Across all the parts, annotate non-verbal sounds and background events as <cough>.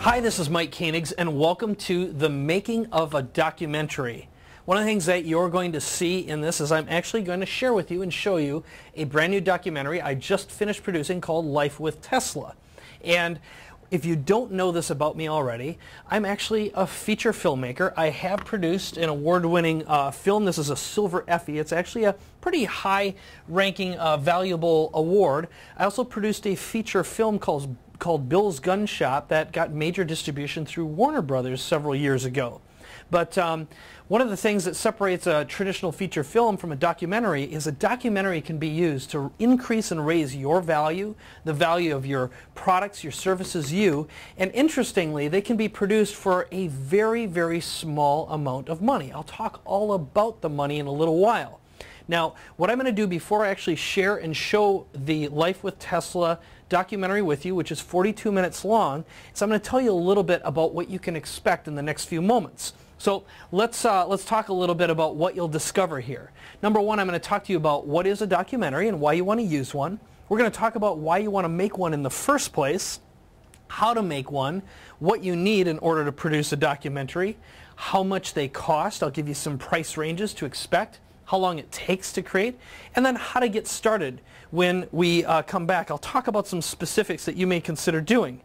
Hi, this is Mike Koenigs, and welcome to the making of a documentary. One of the things that you're going to see in this is I'm actually going to share with you and show you a brand new documentary I just finished producing called Life with Tesla. And if you don't know this about me already, I'm actually a feature filmmaker. I have produced an award-winning uh, film. This is a Silver Effie. It's actually a pretty high-ranking, uh, valuable award. I also produced a feature film called, called Bill's Gun Shop that got major distribution through Warner Brothers several years ago. But um, one of the things that separates a traditional feature film from a documentary is a documentary can be used to increase and raise your value, the value of your products, your services, you. And interestingly, they can be produced for a very, very small amount of money. I'll talk all about the money in a little while. Now, what I'm going to do before I actually share and show the Life with Tesla documentary with you, which is 42 minutes long, So I'm going to tell you a little bit about what you can expect in the next few moments. So let's, uh, let's talk a little bit about what you'll discover here. Number one, I'm going to talk to you about what is a documentary and why you want to use one. We're going to talk about why you want to make one in the first place, how to make one, what you need in order to produce a documentary, how much they cost. I'll give you some price ranges to expect, how long it takes to create, and then how to get started when we uh, come back. I'll talk about some specifics that you may consider doing.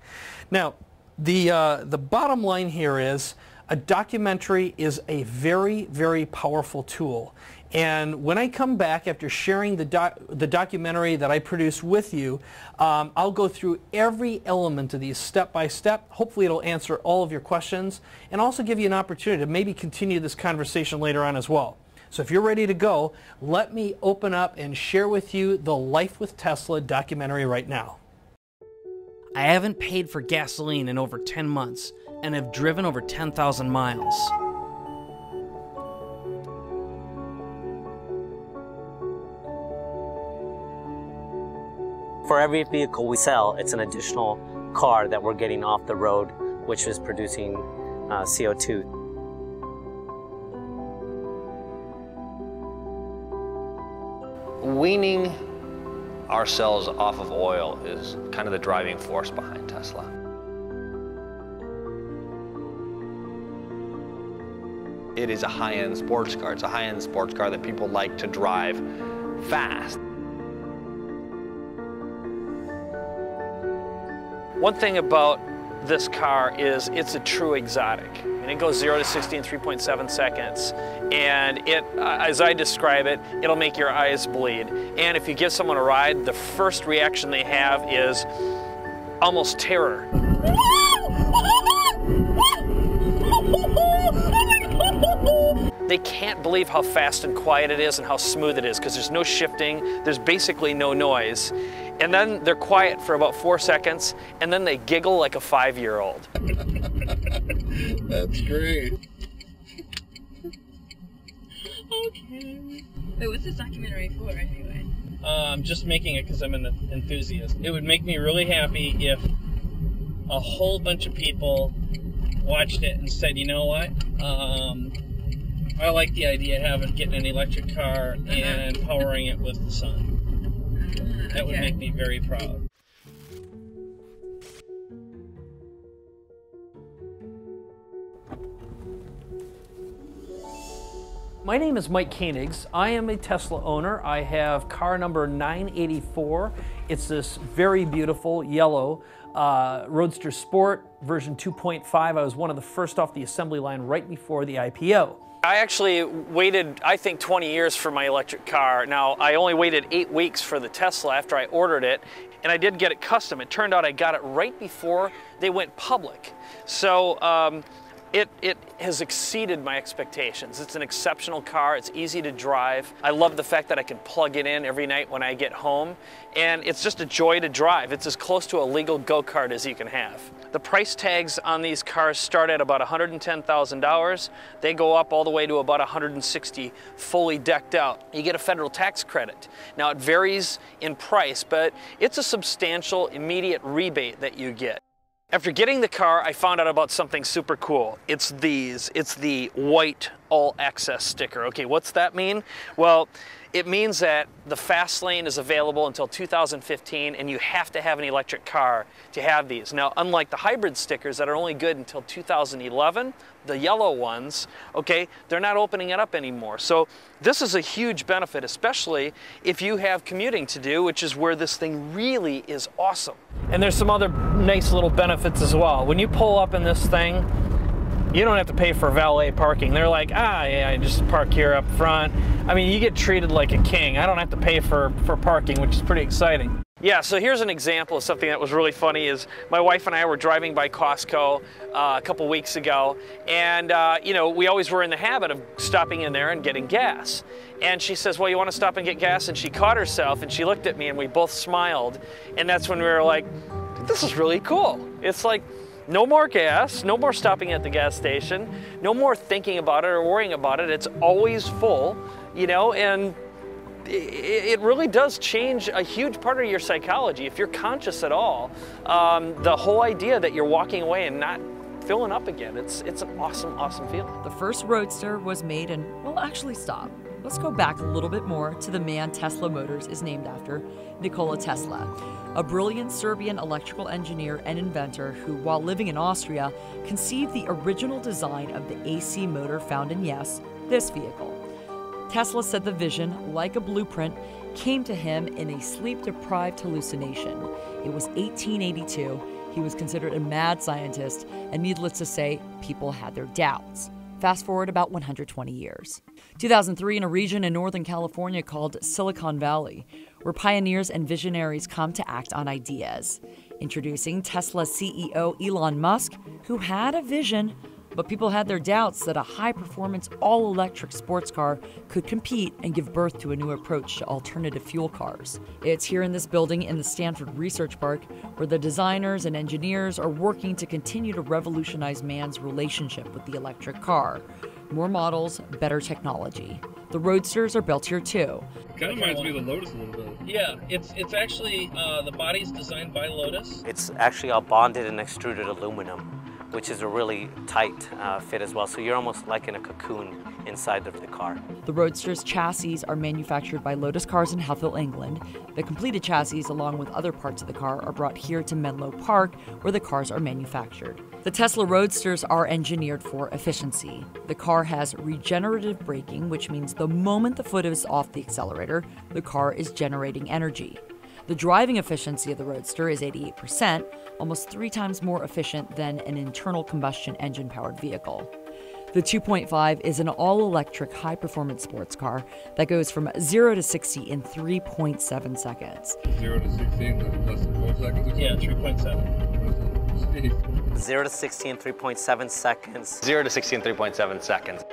Now, the, uh, the bottom line here is a documentary is a very, very powerful tool. And when I come back after sharing the, doc the documentary that I produced with you, um, I'll go through every element of these step by step. Hopefully it'll answer all of your questions and also give you an opportunity to maybe continue this conversation later on as well. So if you're ready to go, let me open up and share with you the Life with Tesla documentary right now. I haven't paid for gasoline in over 10 months and have driven over 10,000 miles. For every vehicle we sell, it's an additional car that we're getting off the road, which is producing uh, CO2. Weaning ourselves off of oil is kind of the driving force behind Tesla. It is a high-end sports car. It's a high-end sports car that people like to drive fast. One thing about this car is it's a true exotic. And it goes 0 to 60 in 3.7 seconds. And it, uh, as I describe it, it'll make your eyes bleed. And if you give someone a ride, the first reaction they have is almost terror. They can't believe how fast and quiet it is and how smooth it is because there's no shifting, there's basically no noise. And then they're quiet for about four seconds and then they giggle like a five-year-old. That's great. okay. Wait, what's this documentary for anyway? Uh, I'm just making it because I'm an enthusiast. It would make me really happy if a whole bunch of people watched it and said, you know what? Um, I like the idea of having getting an electric car uh-huh. and powering it with the sun. Uh, that would make me very proud. My name is Mike Koenigs. I am a Tesla owner. I have car number 984. It's this very beautiful yellow uh, Roadster Sport version 2.5. I was one of the first off the assembly line right before the IPO. I actually waited, I think, 20 years for my electric car. Now, I only waited eight weeks for the Tesla after I ordered it, and I did get it custom. It turned out I got it right before they went public. So um, it, it has exceeded my expectations. It's an exceptional car. It's easy to drive. I love the fact that I can plug it in every night when I get home. And it's just a joy to drive. It's as close to a legal go-kart as you can have. The price tags on these cars start at about $110,000. They go up all the way to about 160 fully decked out. You get a federal tax credit. Now it varies in price, but it's a substantial immediate rebate that you get. After getting the car, I found out about something super cool. It's these. It's the white all access sticker. Okay, what's that mean? Well, it means that the fast lane is available until 2015 and you have to have an electric car to have these. Now, unlike the hybrid stickers that are only good until 2011, the yellow ones, okay, they're not opening it up anymore. So this is a huge benefit, especially if you have commuting to do, which is where this thing really is awesome. And there's some other nice little benefits as well. When you pull up in this thing, you don't have to pay for valet parking. They're like, ah, yeah, I just park here up front. I mean, you get treated like a king. I don't have to pay for, for parking, which is pretty exciting. Yeah, so here's an example of something that was really funny is my wife and I were driving by Costco uh, a couple weeks ago, and uh, you know, we always were in the habit of stopping in there and getting gas. And she says, well, you want to stop and get gas? And she caught herself and she looked at me and we both smiled. And that's when we were like, this is really cool. It's like, no more gas, no more stopping at the gas station, no more thinking about it or worrying about it. It's always full, you know, and it really does change a huge part of your psychology. If you're conscious at all, um, the whole idea that you're walking away and not filling up again, it's, it's an awesome, awesome feeling. The first Roadster was made in, well, actually, stop. Let's go back a little bit more to the man Tesla Motors is named after, Nikola Tesla, a brilliant Serbian electrical engineer and inventor who, while living in Austria, conceived the original design of the AC motor found in, yes, this vehicle. Tesla said the vision, like a blueprint, came to him in a sleep deprived hallucination. It was 1882. He was considered a mad scientist, and needless to say, people had their doubts. Fast forward about 120 years. 2003, in a region in Northern California called Silicon Valley, where pioneers and visionaries come to act on ideas. Introducing Tesla CEO Elon Musk, who had a vision, but people had their doubts that a high performance, all electric sports car could compete and give birth to a new approach to alternative fuel cars. It's here in this building in the Stanford Research Park where the designers and engineers are working to continue to revolutionize man's relationship with the electric car. More models, better technology. The Roadsters are built here too. Kind of reminds me of the Lotus a little bit. Yeah, it's it's actually uh, the body's designed by Lotus. It's actually all bonded and extruded aluminum which is a really tight uh, fit as well. So you're almost like in a cocoon inside of the car. The Roadster's chassis are manufactured by Lotus Cars in Houghville, England. The completed chassis, along with other parts of the car, are brought here to Menlo Park, where the cars are manufactured. The Tesla Roadsters are engineered for efficiency. The car has regenerative braking, which means the moment the foot is off the accelerator, the car is generating energy. The driving efficiency of the Roadster is 88%, almost three times more efficient than an internal combustion engine powered vehicle. The 2.5 is an all electric high performance sports car that goes from 0 to 60 in 3.7 seconds. 0 to 60 in less than 4 seconds? Yeah, 3.7. 0 to 60 in 3.7 seconds. 0 to 60 in 3.7 seconds.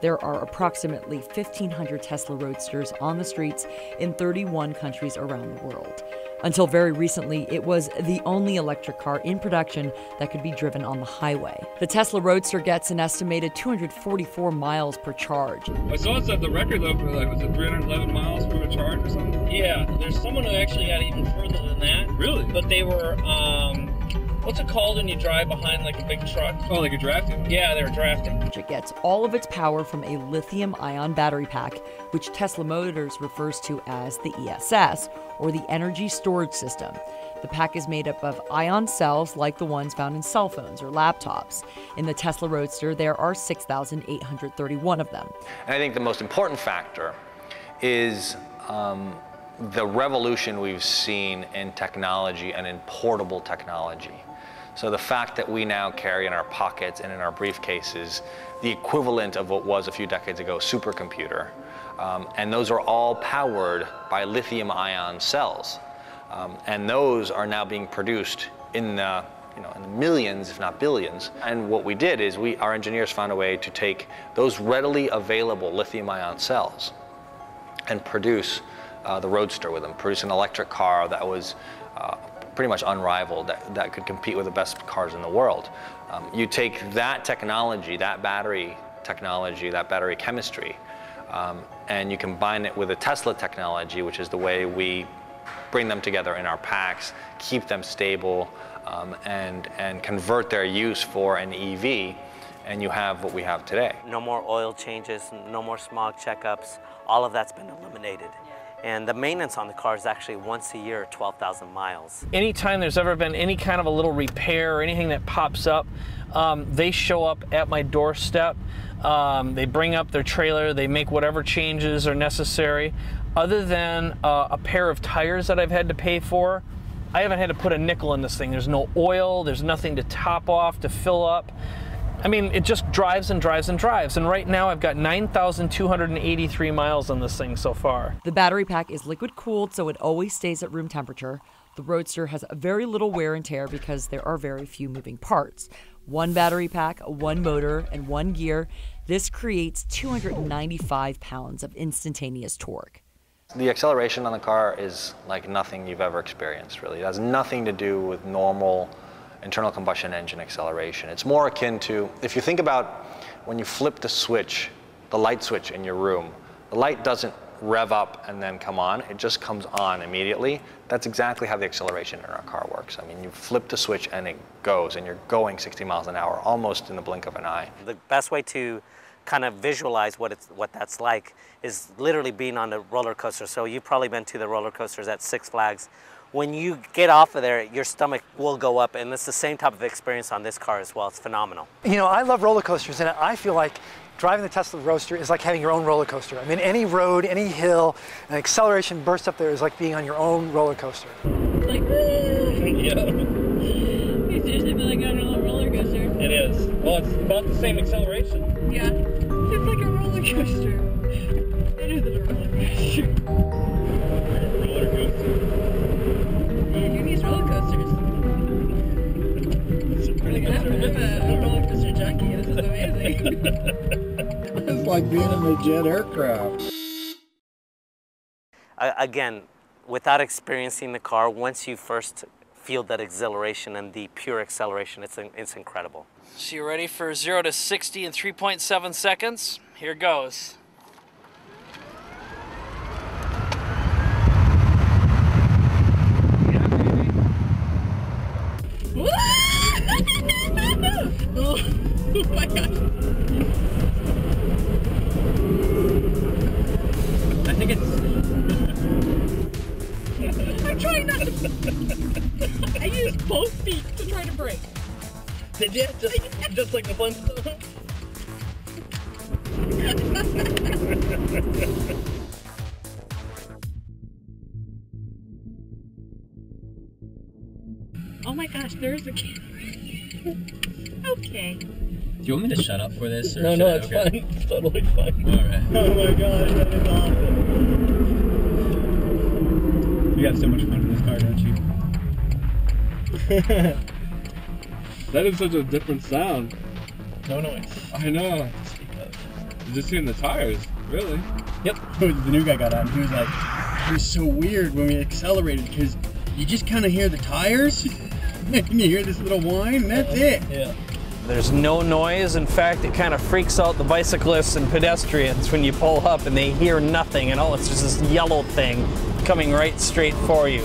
There are approximately 1,500 Tesla Roadsters on the streets in 31 countries around the world. Until very recently, it was the only electric car in production that could be driven on the highway. The Tesla Roadster gets an estimated 244 miles per charge. I saw it set the record though for like, was it 311 miles per charge or something? Yeah, there's someone who actually got even further than that. Really? But they were, um, what's it called when you drive behind like a big truck? Oh, like a drafting? Yeah, they were drafting. It gets all of its power from a lithium ion battery pack, which Tesla Motors refers to as the ESS, or the Energy Storage System. The pack is made up of ion cells like the ones found in cell phones or laptops. In the Tesla Roadster, there are 6,831 of them. And I think the most important factor is um, the revolution we've seen in technology and in portable technology. So the fact that we now carry in our pockets and in our briefcases the equivalent of what was a few decades ago supercomputer, um, and those are all powered by lithium ion cells. Um, and those are now being produced in the, you know, in the millions, if not billions. And what we did is we, our engineers found a way to take those readily available lithium ion cells and produce uh, the Roadster with them, produce an electric car that was uh, pretty much unrivaled that, that could compete with the best cars in the world. Um, you take that technology, that battery technology, that battery chemistry, um, and you combine it with the Tesla technology, which is the way we bring them together in our packs, keep them stable, um, and, and convert their use for an EV. and you have what we have today. No more oil changes, no more smog checkups. All of that's been eliminated. And the maintenance on the car is actually once a year, 12,000 miles. Anytime there's ever been any kind of a little repair or anything that pops up, um, they show up at my doorstep. Um, they bring up their trailer, they make whatever changes are necessary. Other than uh, a pair of tires that I've had to pay for, I haven't had to put a nickel in this thing. There's no oil, there's nothing to top off, to fill up. I mean, it just drives and drives and drives. And right now I've got 9,283 miles on this thing so far. The battery pack is liquid cooled, so it always stays at room temperature. The Roadster has very little wear and tear because there are very few moving parts. One battery pack, one motor, and one gear. This creates 295 pounds of instantaneous torque. The acceleration on the car is like nothing you've ever experienced, really. It has nothing to do with normal internal combustion engine acceleration. It's more akin to, if you think about when you flip the switch, the light switch in your room, the light doesn't rev up and then come on, it just comes on immediately. That's exactly how the acceleration in our car works. I mean, you flip the switch and it goes, and you're going 60 miles an hour almost in the blink of an eye. The best way to kind of visualize what it's what that's like is literally being on a roller coaster. So you've probably been to the roller coasters at Six Flags. When you get off of there, your stomach will go up, and it's the same type of experience on this car as well. It's phenomenal. You know, I love roller coasters, and I feel like driving the Tesla Roadster is like having your own roller coaster. I mean, any road, any hill, an acceleration burst up there is like being on your own roller coaster. Like, <laughs> yeah, you seriously feel like on a roller coaster. it is. Well, it's about the same acceleration. Yeah. It's like a roller coaster. It is a roller coaster. Roller coasters? Like, I'm, I'm a, a roller coaster junkie. This is amazing. It's like being in a jet aircraft. Uh, again, without experiencing the car, once you first feel that exhilaration and the pure acceleration, it's, it's incredible. So you ready for 0 to 60 in 3.7 seconds? Here goes. Oh my gosh. <laughs> I think it's. I'm trying not to. <laughs> I used both feet to try to brake. Did you? Just, just like the Flintstones? <laughs> there's a camera. okay. Do you want me to shut up for this? Or No, no, I- it's okay. fine. It's totally fine. All right. Oh my gosh, that is awesome. You have so much fun in this car, don't you? <laughs> That is such a different sound. No noise. I know. You're just hearing the tires, really. Yep. <laughs> the new guy got out and he was like, it was so weird when we accelerated because you just kind of hear the tires <laughs> and you hear this little whine and that's it. Yeah. There's no noise. In fact, it kind of freaks out the bicyclists and pedestrians when you pull up and they hear nothing and oh, it's just this yellow thing coming right straight for you.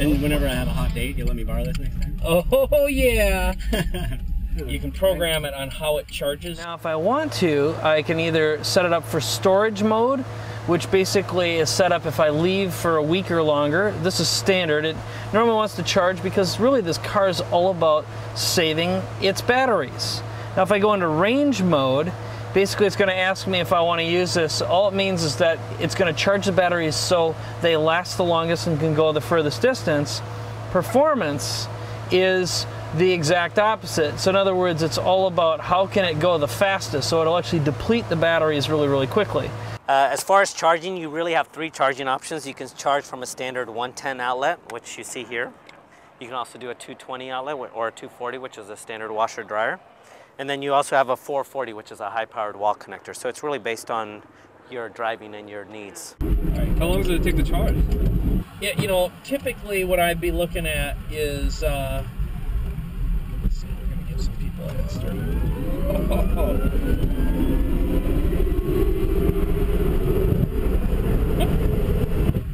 And whenever I have a hot date, you'll let me borrow this next time? Oh yeah. <laughs> you can program it on how it charges. Now, if I want to, I can either set it up for storage mode, which basically is set up if I leave for a week or longer. This is standard. It normally wants to charge because really this car is all about saving its batteries. Now, if I go into range mode, basically it's going to ask me if I want to use this. All it means is that it's going to charge the batteries so they last the longest and can go the furthest distance. Performance is the exact opposite. So in other words, it's all about how can it go the fastest so it'll actually deplete the batteries really, really quickly. Uh, as far as charging, you really have three charging options. You can charge from a standard 110 outlet, which you see here. You can also do a 220 outlet or a 240, which is a standard washer dryer. And then you also have a 440, which is a high powered wall connector. So it's really based on your driving and your needs. How long does it take to charge? Yeah, you know, typically what I'd be looking at is. Uh, let's see, we're gonna get some people out <laughs> of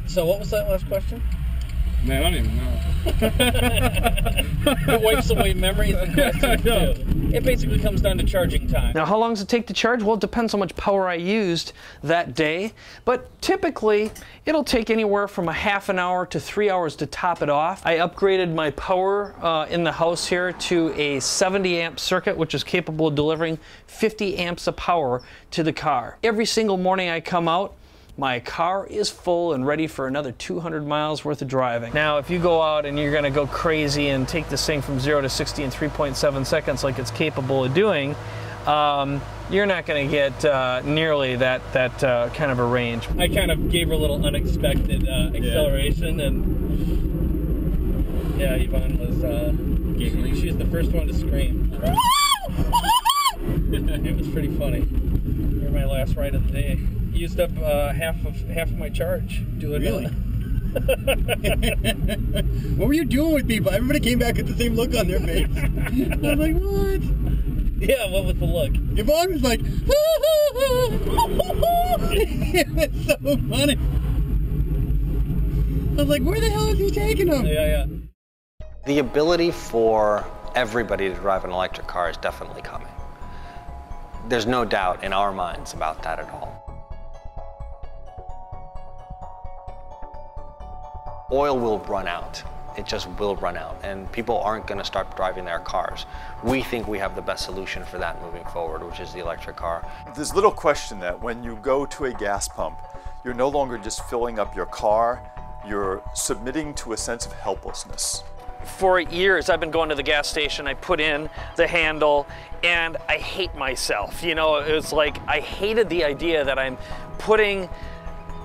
So what was that last question? Man, I don't even know. <laughs> it wipes away memories and questions too. It basically comes down to charging time. Now, how long does it take to charge? Well, it depends how much power I used that day, but typically it'll take anywhere from a half an hour to three hours to top it off. I upgraded my power uh, in the house here to a 70 amp circuit, which is capable of delivering 50 amps of power to the car. Every single morning I come out, my car is full and ready for another 200 miles worth of driving. Now, if you go out and you're gonna go crazy and take this thing from zero to 60 in 3.7 seconds like it's capable of doing, um, you're not going to get uh, nearly that that uh, kind of a range. I kind of gave her a little unexpected uh, acceleration, yeah. and yeah, Yvonne was uh, giggling. She was the first one to scream. <laughs> <laughs> it was pretty funny. You're my last ride of the day used up uh, half of half of my charge doing really. <laughs> what were you doing with people? Everybody came back with the same look on their face. <laughs> I was like, what? Yeah, what was the look? Yvonne was like, <laughs> it's so funny. I was like, where the hell is he taking them? Yeah, yeah. The ability for everybody to drive an electric car is definitely coming. There's no doubt in our minds about that at all. Oil will run out. It just will run out, and people aren't going to start driving their cars. We think we have the best solution for that moving forward, which is the electric car. There's little question that when you go to a gas pump, you're no longer just filling up your car, you're submitting to a sense of helplessness. For years, I've been going to the gas station. I put in the handle, and I hate myself. You know, it was like I hated the idea that I'm putting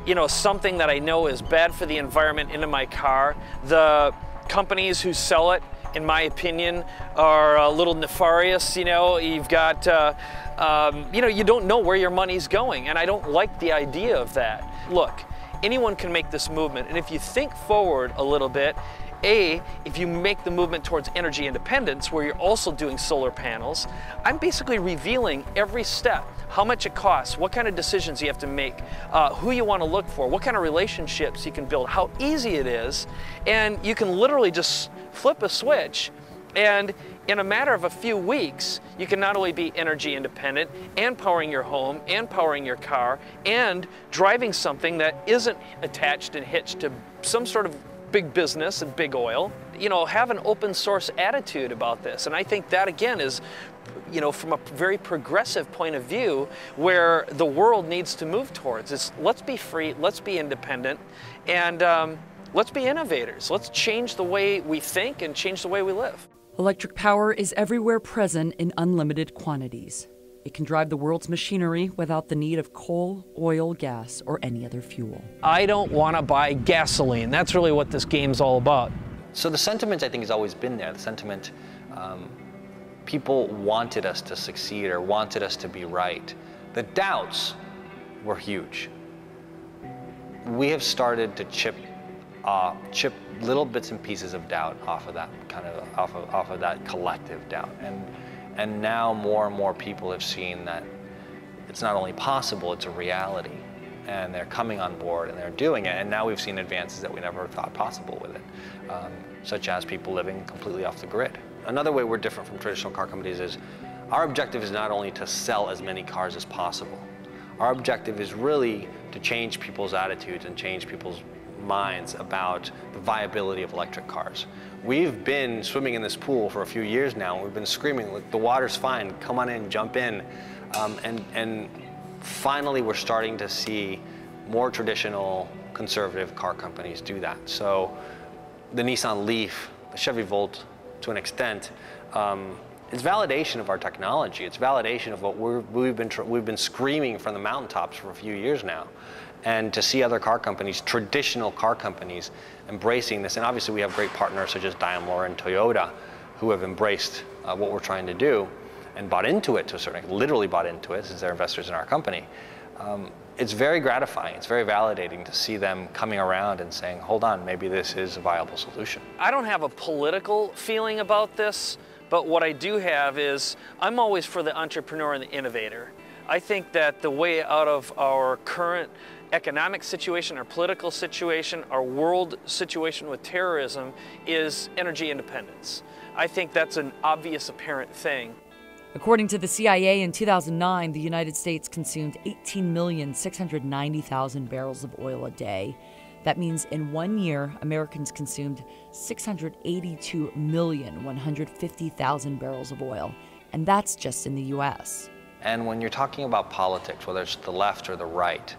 you know, something that I know is bad for the environment into my car. The companies who sell it, in my opinion, are a little nefarious. You know, you've got, uh, um, you know, you don't know where your money's going, and I don't like the idea of that. Look, anyone can make this movement, and if you think forward a little bit, a, if you make the movement towards energy independence, where you're also doing solar panels, I'm basically revealing every step how much it costs, what kind of decisions you have to make, uh, who you want to look for, what kind of relationships you can build, how easy it is, and you can literally just flip a switch and in a matter of a few weeks, you can not only be energy independent and powering your home and powering your car and driving something that isn't attached and hitched to some sort of big business and big oil. You know, have an open source attitude about this. And I think that again is, you know, from a very progressive point of view where the world needs to move towards. Is let's be free, let's be independent, and um, let's be innovators. Let's change the way we think and change the way we live. Electric power is everywhere present in unlimited quantities. It can drive the world's machinery without the need of coal, oil, gas, or any other fuel. I don't want to buy gasoline. That's really what this game's all about. So the sentiment, I think, has always been there. The sentiment, um, people wanted us to succeed or wanted us to be right. The doubts were huge. We have started to chip, uh, chip little bits and pieces of doubt off of that kind of off of, off of that collective doubt, and and now more and more people have seen that it's not only possible, it's a reality. And they're coming on board and they're doing it. And now we've seen advances that we never thought possible with it, um, such as people living completely off the grid. Another way we're different from traditional car companies is our objective is not only to sell as many cars as possible. Our objective is really to change people's attitudes and change people's minds about the viability of electric cars. We've been swimming in this pool for a few years now. And we've been screaming, the water's fine, come on in, jump in. Um, and, and finally, we're starting to see more traditional conservative car companies do that. So the Nissan Leaf, the Chevy Volt, to an extent, um, it's validation of our technology. It's validation of what we have been, we've been screaming from the mountaintops for a few years now and to see other car companies, traditional car companies, embracing this. And obviously, we have great partners such as Daimler and Toyota who have embraced uh, what we're trying to do and bought into it to a certain extent, literally bought into it since they're investors in our company. Um, it's very gratifying, it's very validating to see them coming around and saying, hold on, maybe this is a viable solution. I don't have a political feeling about this, but what I do have is I'm always for the entrepreneur and the innovator. I think that the way out of our current economic situation, our political situation, our world situation with terrorism is energy independence. I think that's an obvious, apparent thing. According to the CIA in 2009, the United States consumed 18,690,000 barrels of oil a day. That means in one year, Americans consumed 682,150,000 barrels of oil. And that's just in the US. And when you're talking about politics, whether it's the left or the right,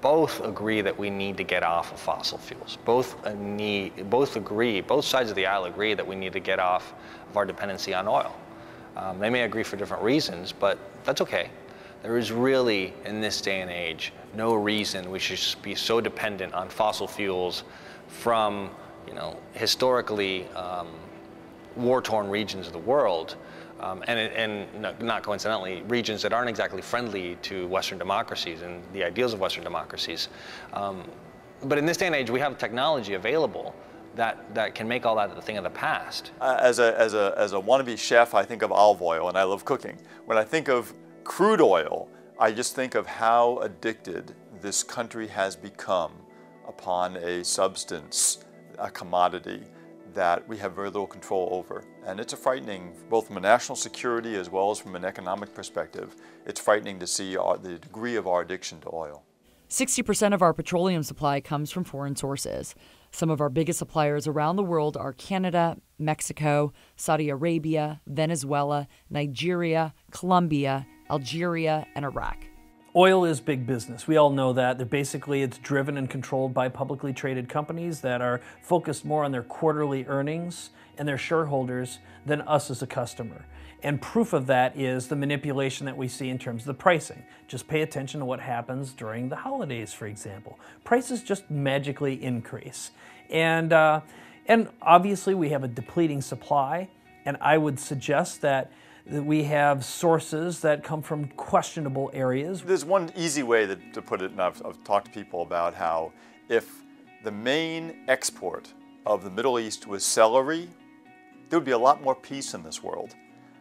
both agree that we need to get off of fossil fuels. Both, need, both agree, both sides of the aisle agree that we need to get off of our dependency on oil. Um, they may agree for different reasons, but that's okay. There is really, in this day and age, no reason we should be so dependent on fossil fuels from, you know, historically um, war-torn regions of the world, um, and, and not coincidentally, regions that aren't exactly friendly to Western democracies and the ideals of Western democracies. Um, but in this day and age, we have technology available that, that can make all that a thing of the past. Uh, as, a, as, a, as a wannabe chef, I think of olive oil and I love cooking. When I think of crude oil, I just think of how addicted this country has become upon a substance, a commodity that we have very little control over. And it's a frightening, both from a national security as well as from an economic perspective, it's frightening to see our, the degree of our addiction to oil. 60% of our petroleum supply comes from foreign sources. Some of our biggest suppliers around the world are Canada, Mexico, Saudi Arabia, Venezuela, Nigeria, Colombia, Algeria, and Iraq. Oil is big business. We all know that. Basically it's driven and controlled by publicly traded companies that are focused more on their quarterly earnings and their shareholders than us as a customer. And proof of that is the manipulation that we see in terms of the pricing. Just pay attention to what happens during the holidays, for example. Prices just magically increase. And, uh, and obviously, we have a depleting supply. And I would suggest that we have sources that come from questionable areas. There's one easy way that, to put it, and I've, I've talked to people about how if the main export of the Middle East was celery, there would be a lot more peace in this world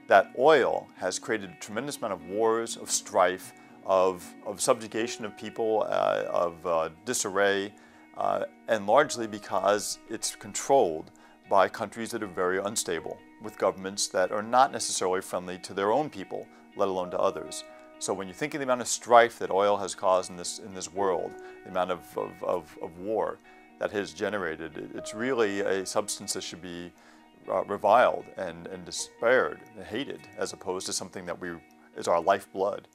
that oil has created a tremendous amount of wars, of strife, of, of subjugation of people, uh, of uh, disarray, uh, and largely because it's controlled by countries that are very unstable, with governments that are not necessarily friendly to their own people, let alone to others. So when you think of the amount of strife that oil has caused in this, in this world, the amount of, of, of, of war that has generated, it's really a substance that should be uh, reviled and, and despaired and hated as opposed to something that we is our lifeblood.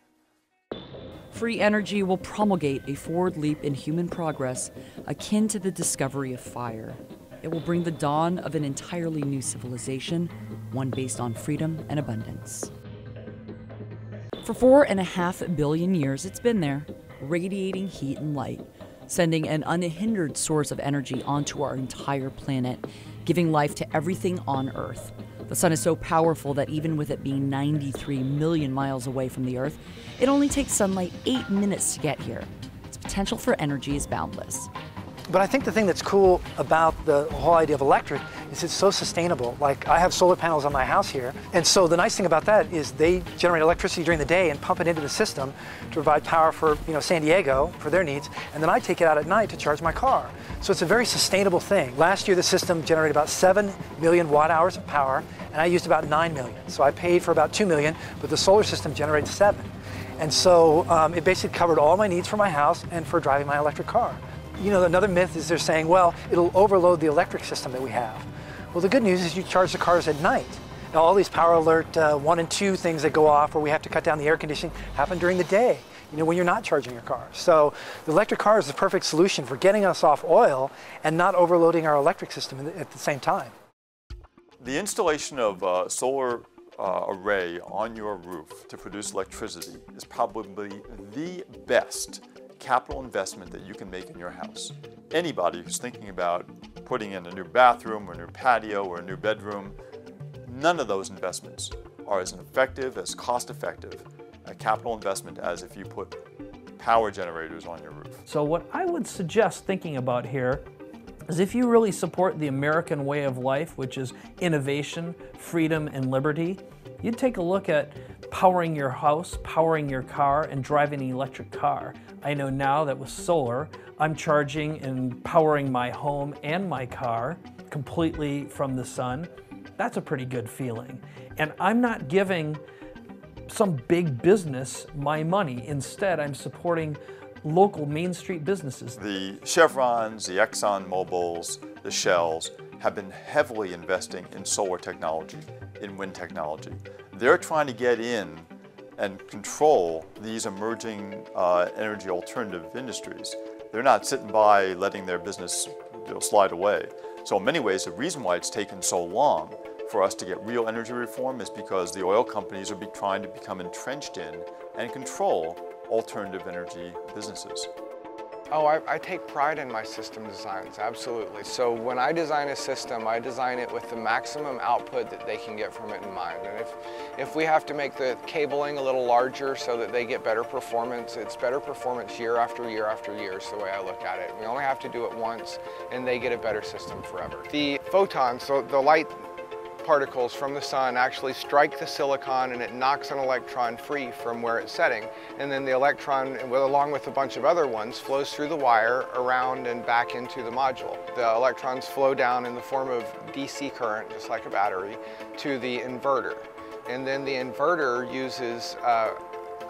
Free energy will promulgate a forward leap in human progress akin to the discovery of fire. It will bring the dawn of an entirely new civilization, one based on freedom and abundance. For four and a half billion years, it's been there, radiating heat and light, sending an unhindered source of energy onto our entire planet giving life to everything on Earth. The sun is so powerful that even with it being 93 million miles away from the Earth, it only takes sunlight eight minutes to get here. Its potential for energy is boundless. But I think the thing that's cool about the whole idea of electric is it's so sustainable. Like I have solar panels on my house here, and so the nice thing about that is they generate electricity during the day and pump it into the system to provide power for you know San Diego for their needs, and then I take it out at night to charge my car. So it's a very sustainable thing. Last year the system generated about 7 million watt hours of power, and I used about 9 million. So I paid for about 2 million, but the solar system generated 7. And so um, it basically covered all my needs for my house and for driving my electric car you know, another myth is they're saying, well, it'll overload the electric system that we have. Well, the good news is you charge the cars at night. Now, all these power alert uh, one and two things that go off where we have to cut down the air conditioning happen during the day, you know, when you're not charging your car. So the electric car is the perfect solution for getting us off oil and not overloading our electric system at the same time. The installation of a solar uh, array on your roof to produce electricity is probably the best capital investment that you can make in your house. Anybody who's thinking about putting in a new bathroom or a new patio or a new bedroom, none of those investments are as effective, as cost effective a capital investment as if you put power generators on your roof. So what I would suggest thinking about here is if you really support the American way of life, which is innovation, freedom, and liberty, you'd take a look at powering your house, powering your car, and driving an electric car. I know now that with solar, I'm charging and powering my home and my car completely from the sun. That's a pretty good feeling. And I'm not giving some big business my money. Instead, I'm supporting local Main Street businesses. The Chevrons, the Exxon Mobils, the Shells have been heavily investing in solar technology, in wind technology. They're trying to get in and control these emerging uh, energy alternative industries. They're not sitting by letting their business you know, slide away. So in many ways, the reason why it's taken so long for us to get real energy reform is because the oil companies are trying to become entrenched in and control alternative energy businesses. Oh, I, I, take pride in my system designs, absolutely. So when I design a system, I design it with the maximum output that they can get from it in mind. And if, if we have to make the cabling a little larger so that they get better performance, it's better performance year after year after year is the way I look at it. We only have to do it once and they get a better system forever. The photons, so the light particles from the sun actually strike the silicon and it knocks an electron free from where it's setting. And then the electron, along with a bunch of other ones, flows through the wire around and back into the module. The electrons flow down in the form of DC current, just like a battery, to the inverter. And then the inverter uses uh,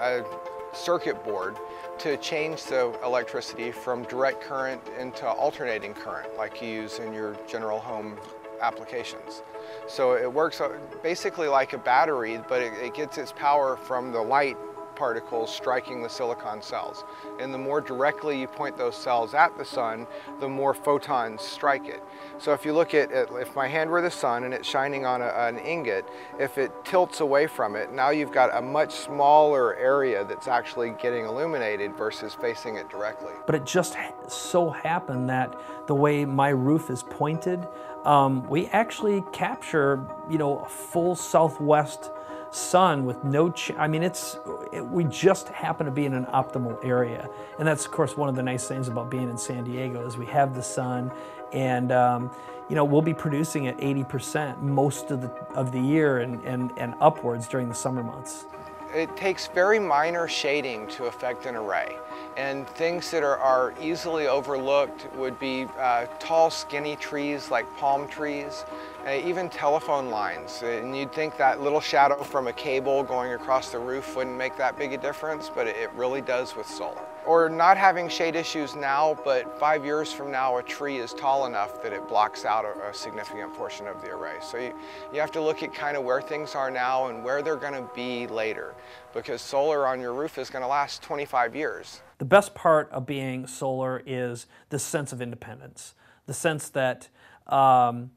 a circuit board to change the electricity from direct current into alternating current like you use in your general home applications. So it works basically like a battery, but it, it gets its power from the light particles striking the silicon cells. And the more directly you point those cells at the sun, the more photons strike it. So if you look at, it, if my hand were the sun and it's shining on a, an ingot, if it tilts away from it, now you've got a much smaller area that's actually getting illuminated versus facing it directly. But it just so happened that the way my roof is pointed, um, we actually capture, you know, a full southwest sun with no, I mean, it's, it, we just happen to be in an optimal area. And that's, of course, one of the nice things about being in San Diego is we have the sun and, um, you know, we'll be producing at 80% most of the, of the year and, and, and upwards during the summer months. It takes very minor shading to affect an array. And things that are, are easily overlooked would be uh, tall, skinny trees like palm trees, even telephone lines. And you'd think that little shadow from a cable going across the roof wouldn't make that big a difference, but it really does with solar. Or not having shade issues now, but five years from now, a tree is tall enough that it blocks out a, a significant portion of the array. So you, you have to look at kind of where things are now and where they're gonna be later, because solar on your roof is gonna last 25 years. The best part of being solar is the sense of independence, the sense that um,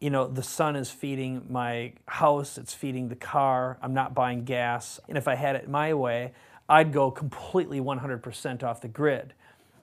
you know, the sun is feeding my house, it's feeding the car, I'm not buying gas. And if I had it my way, I'd go completely 100% off the grid.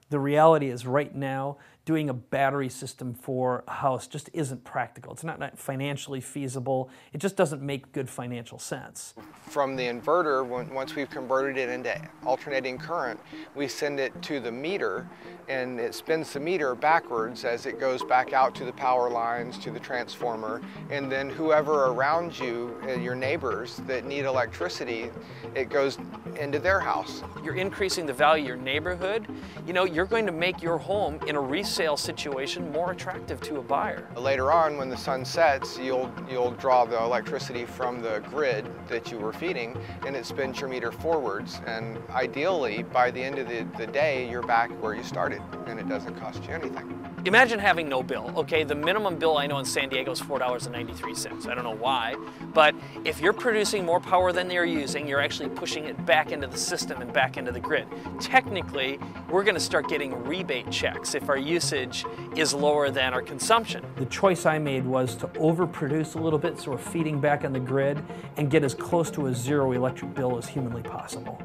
The reality is right now, doing a battery system for a house just isn't practical. It's not, not financially feasible. It just doesn't make good financial sense. From the inverter, when, once we've converted it into alternating current, we send it to the meter and it spins the meter backwards as it goes back out to the power lines, to the transformer, and then whoever around you, uh, your neighbors that need electricity, it goes into their house. You're increasing the value of your neighborhood. You know, you're going to make your home in a resale situation more attractive to a buyer. Later on, when the sun sets, you'll, you'll draw the electricity from the grid that you were feeding, and it spins your meter forwards. And ideally, by the end of the, the day, you're back where you started and it doesn't cost you anything. Imagine having no bill. Okay, the minimum bill I know in San Diego is $4.93. I don't know why, but if you're producing more power than they're using, you're actually pushing it back into the system and back into the grid. Technically, we're going to start getting rebate checks if our usage is lower than our consumption. The choice I made was to overproduce a little bit so we're feeding back on the grid and get as close to a zero electric bill as humanly possible.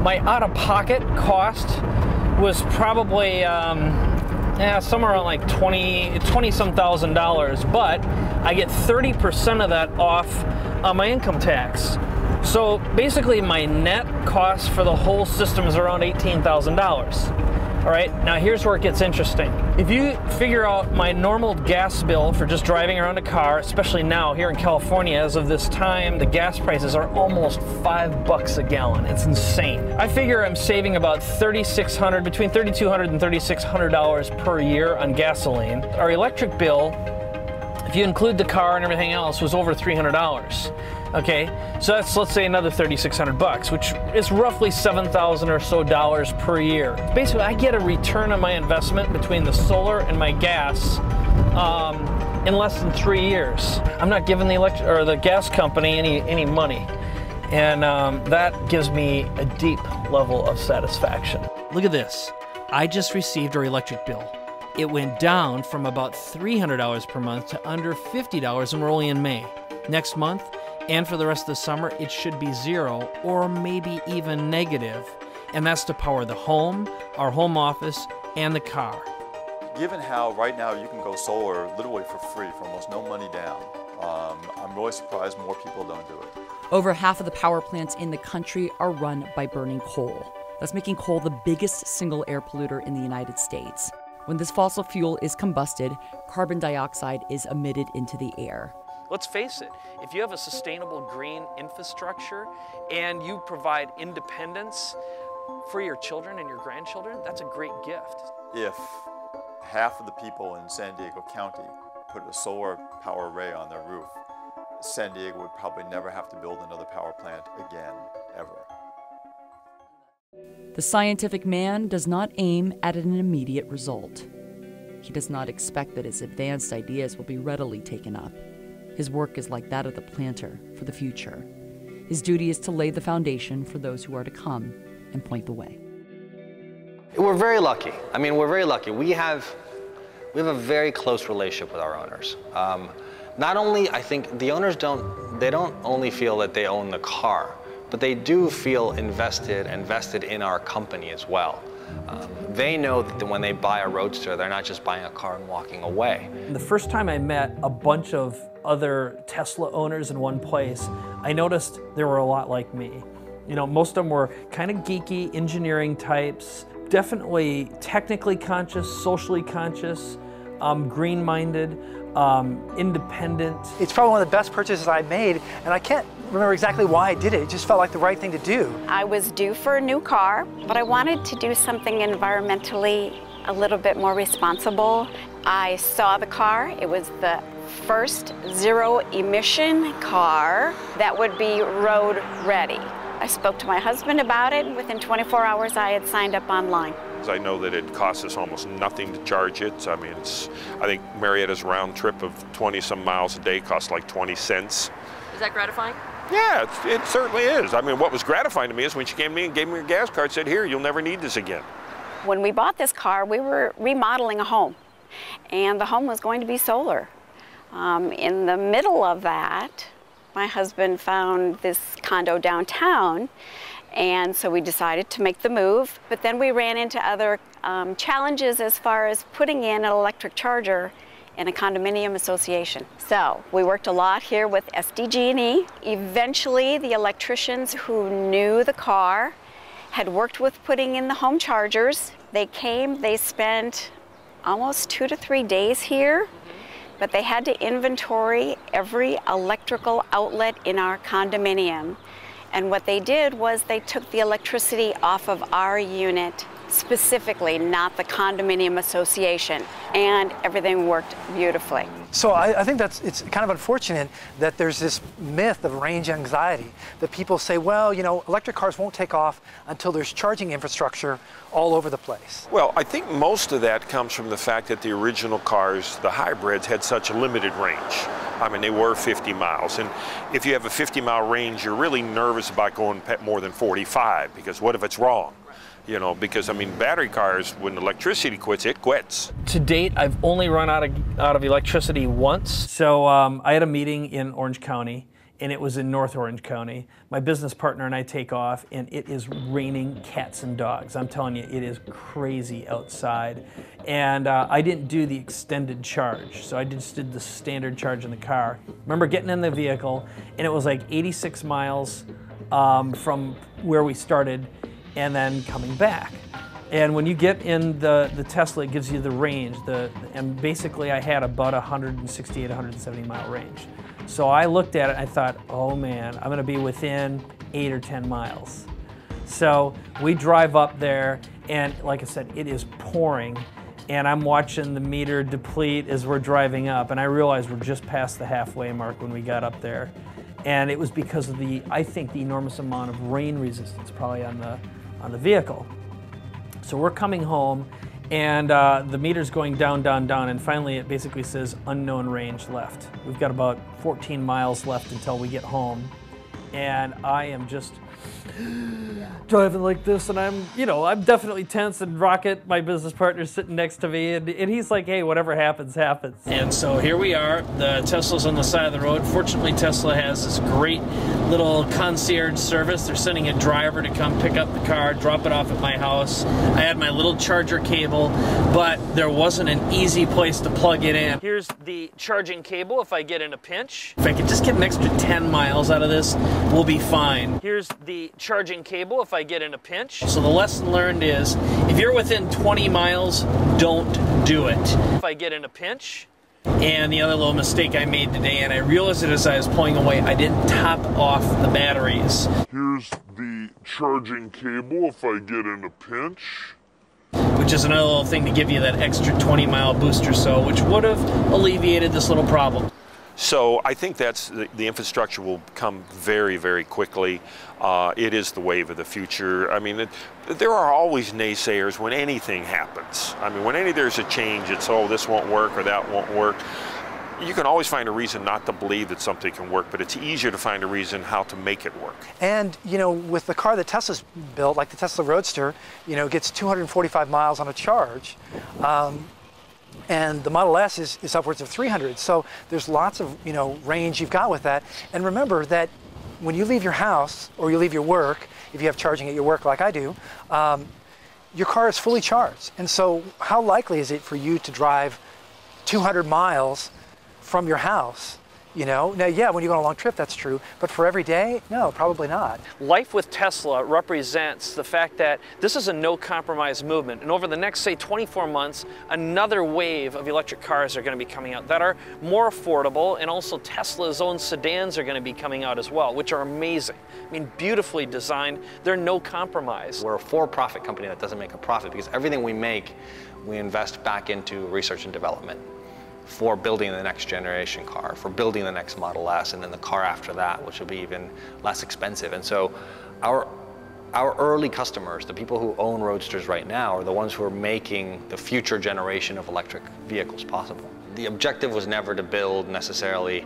My out-of-pocket cost was probably um, yeah, somewhere around like 20, 20 some thousand dollars, but I get 30% of that off on my income tax. So basically my net cost for the whole system is around $18,000. All right, now here's where it gets interesting. If you figure out my normal gas bill for just driving around a car, especially now here in California, as of this time, the gas prices are almost five bucks a gallon. It's insane. I figure I'm saving about 3,600, between 3,200 and 3,600 dollars per year on gasoline. Our electric bill, if you include the car and everything else, was over 300 dollars. Okay, so that's let's say another 3,600 bucks, which is roughly 7,000 or so dollars per year. Basically, I get a return on my investment between the solar and my gas um, in less than three years. I'm not giving the electric or the gas company any any money, and um, that gives me a deep level of satisfaction. Look at this. I just received our electric bill. It went down from about $300 per month to under $50 and we're only in May. Next month, and for the rest of the summer, it should be zero or maybe even negative. And that's to power the home, our home office, and the car. Given how right now you can go solar literally for free for almost no money down, um, I'm really surprised more people don't do it. Over half of the power plants in the country are run by burning coal. That's making coal the biggest single air polluter in the United States. When this fossil fuel is combusted, carbon dioxide is emitted into the air. Let's face it, if you have a sustainable green infrastructure and you provide independence for your children and your grandchildren, that's a great gift. If half of the people in San Diego County put a solar power array on their roof, San Diego would probably never have to build another power plant again, ever. The scientific man does not aim at an immediate result. He does not expect that his advanced ideas will be readily taken up. His work is like that of the planter for the future. His duty is to lay the foundation for those who are to come and point the way. We're very lucky. I mean, we're very lucky. We have, we have a very close relationship with our owners. Um, not only, I think the owners don't, they don't only feel that they own the car, but they do feel invested, invested in our company as well. Um, they know that when they buy a Roadster, they're not just buying a car and walking away. The first time I met a bunch of other Tesla owners in one place, I noticed there were a lot like me. You know, most of them were kind of geeky engineering types, definitely technically conscious, socially conscious, um, green minded, um, independent. It's probably one of the best purchases I made, and I can't remember exactly why I did it. It just felt like the right thing to do. I was due for a new car, but I wanted to do something environmentally a little bit more responsible. I saw the car. It was the first zero emission car that would be road ready. I spoke to my husband about it, and within 24 hours, I had signed up online. I know that it costs us almost nothing to charge it. I mean, it's, I think Marietta's round trip of 20 some miles a day costs like 20 cents. Is that gratifying? Yeah, it, it certainly is. I mean, what was gratifying to me is when she came to me and gave me her gas card, said, Here, you'll never need this again. When we bought this car, we were remodeling a home, and the home was going to be solar. Um, in the middle of that, my husband found this condo downtown, and so we decided to make the move. But then we ran into other um, challenges as far as putting in an electric charger in a condominium association. So we worked a lot here with SDG&E. Eventually, the electricians who knew the car had worked with putting in the home chargers. They came, they spent almost two to three days here, but they had to inventory every electrical outlet in our condominium. And what they did was they took the electricity off of our unit specifically, not the condominium association, and everything worked beautifully. So I, I, think that's it's kind of unfortunate that there's this myth of range anxiety that people say, well, you know, electric cars won't take off until there's charging infrastructure all over the place. Well, I think most of that comes from the fact that the original cars, the hybrids, had such a limited range. I mean, they were 50 miles, and if you have a 50 mile range, you're really nervous about going more than 45 because what if it's wrong? You know, because I mean, battery cars, when electricity quits, it quits. To date, I've only run out of out of electricity once. So um, I had a meeting in Orange County, and it was in North Orange County. My business partner and I take off, and it is raining cats and dogs. I'm telling you, it is crazy outside. And uh, I didn't do the extended charge, so I just did the standard charge in the car. Remember getting in the vehicle, and it was like 86 miles um, from where we started and then coming back. And when you get in the, the Tesla, it gives you the range. The, and basically, I had about 168, 170 mile range. So I looked at it and I thought, oh man, I'm going to be within eight or 10 miles. So we drive up there, and like I said, it is pouring. And I'm watching the meter deplete as we're driving up, and I realized we're just past the halfway mark when we got up there. And it was because of the, I think, the enormous amount of rain resistance probably on the, on the vehicle. So we're coming home, and uh, the meter's going down, down, down, and finally it basically says unknown range left. We've got about 14 miles left until we get home, and I am just <gasps> driving like this and I'm, you know, I'm definitely tense and Rocket, my business partner, sitting next to me and, and he's like, hey, whatever happens, happens. And so here we are. The Tesla's on the side of the road. Fortunately, Tesla has this great little concierge service. They're sending a driver to come pick up the car, drop it off at my house. I had my little charger cable, but there wasn't an easy place to plug it in. Here's the charging cable if I get in a pinch. If I could just get an extra 10 miles out of this, we'll be fine. Here's the charging cable if I get in a pinch. So the lesson learned is if you're within 20 miles, don't do it. If I get in a pinch. And the other little mistake I made today, and I realized it as I was pulling away, I didn't top off the batteries. Here's the charging cable if I get in a pinch. Which is another little thing to give you that extra 20 mile boost or so, which would have alleviated this little problem. So I think that's the, the infrastructure will come very, very quickly. Uh, it is the wave of the future. I mean, it, there are always naysayers when anything happens. I mean, when any there's a change, it's oh this won't work or that won't work. You can always find a reason not to believe that something can work, but it's easier to find a reason how to make it work. And you know, with the car that Tesla's built, like the Tesla Roadster, you know, gets 245 miles on a charge. Um, and the Model S is, is upwards of 300. So there's lots of you know range you've got with that. And remember that when you leave your house or you leave your work, if you have charging at your work like I do, um, your car is fully charged. And so how likely is it for you to drive 200 miles from your house you know, now, yeah, when you go on a long trip, that's true. But for every day, no, probably not. Life with Tesla represents the fact that this is a no compromise movement. And over the next, say, 24 months, another wave of electric cars are going to be coming out that are more affordable. And also, Tesla's own sedans are going to be coming out as well, which are amazing. I mean, beautifully designed. They're no compromise. We're a for profit company that doesn't make a profit because everything we make, we invest back into research and development for building the next generation car, for building the next Model S, and then the car after that, which will be even less expensive. And so our, our early customers, the people who own Roadsters right now, are the ones who are making the future generation of electric vehicles possible. The objective was never to build necessarily,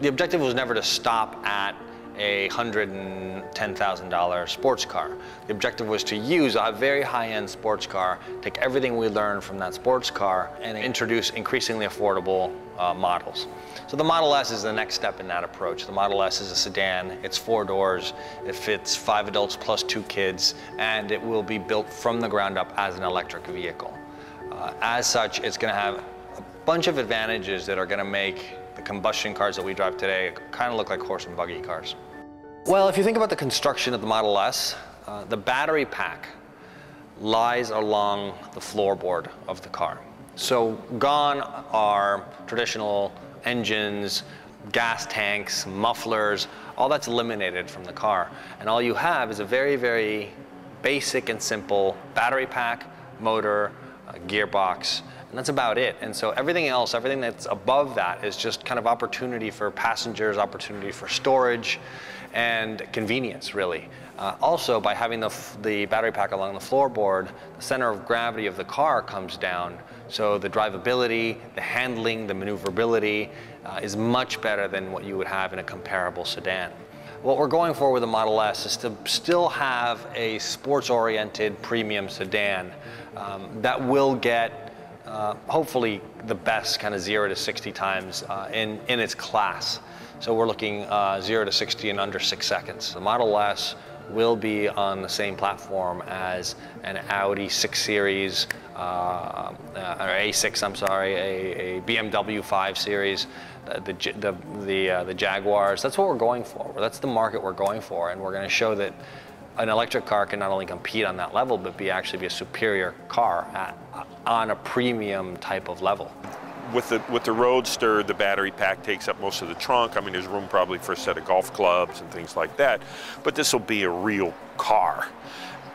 the objective was never to stop at a $110,000 sports car. The objective was to use a very high-end sports car, take everything we learned from that sports car, and introduce increasingly affordable uh, models. So the Model S is the next step in that approach. The Model S is a sedan, it's four doors, it fits five adults plus two kids, and it will be built from the ground up as an electric vehicle. Uh, as such, it's going to have a bunch of advantages that are going to make the combustion cars that we drive today kind of look like horse and buggy cars. Well, if you think about the construction of the Model S, uh, the battery pack lies along the floorboard of the car. So gone are traditional engines, gas tanks, mufflers, all that's eliminated from the car. And all you have is a very, very basic and simple battery pack, motor, gearbox, and that's about it. And so everything else, everything that's above that is just kind of opportunity for passengers, opportunity for storage, and convenience, really. Uh, also, by having the, the battery pack along the floorboard, the center of gravity of the car comes down, so the drivability, the handling, the maneuverability uh, is much better than what you would have in a comparable sedan. What we're going for with the Model S is to still have a sports-oriented premium sedan um, that will get uh, hopefully the best kind of 0 to 60 times uh, in, in its class. So we're looking uh, 0 to 60 in under 6 seconds. The Model S will be on the same platform as an Audi 6 Series, uh, uh, or A6, I'm sorry, a, a BMW 5 Series, the, the, the, the Jaguars. That's what we're going for. That's the market we're going for, and we're going to show that an electric car can not only compete on that level, but be actually be a superior car at, on a premium type of level. With the with the Roadster, the battery pack takes up most of the trunk. I mean, there's room probably for a set of golf clubs and things like that. But this will be a real car.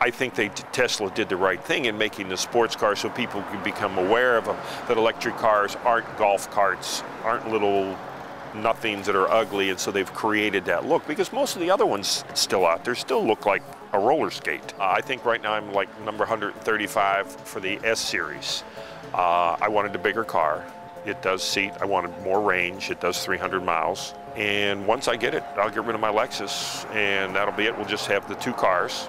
I think they Tesla did the right thing in making the sports car so people can become aware of them. That electric cars aren't golf carts, aren't little nothings that are ugly, and so they've created that look because most of the other ones still out there still look like a roller skate. Uh, I think right now I'm like number 135 for the S series. Uh, I wanted a bigger car. It does seat. I wanted more range. It does 300 miles. And once I get it, I'll get rid of my Lexus, and that'll be it. We'll just have the two cars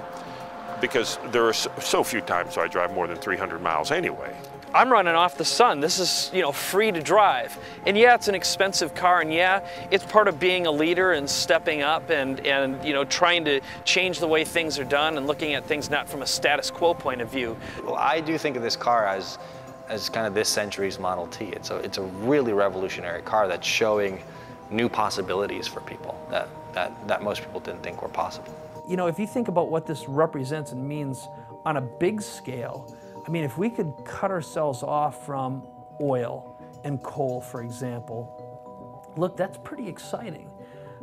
because there are so few times I drive more than 300 miles anyway. I'm running off the sun. This is, you know, free to drive. And yeah, it's an expensive car, and yeah, it's part of being a leader and stepping up and, and you know, trying to change the way things are done and looking at things not from a status quo point of view. Well, I do think of this car as, as kind of this century's Model T. It's a, it's a really revolutionary car that's showing new possibilities for people that, that, that most people didn't think were possible. You know, if you think about what this represents and means on a big scale, I mean, if we could cut ourselves off from oil and coal, for example, look, that's pretty exciting.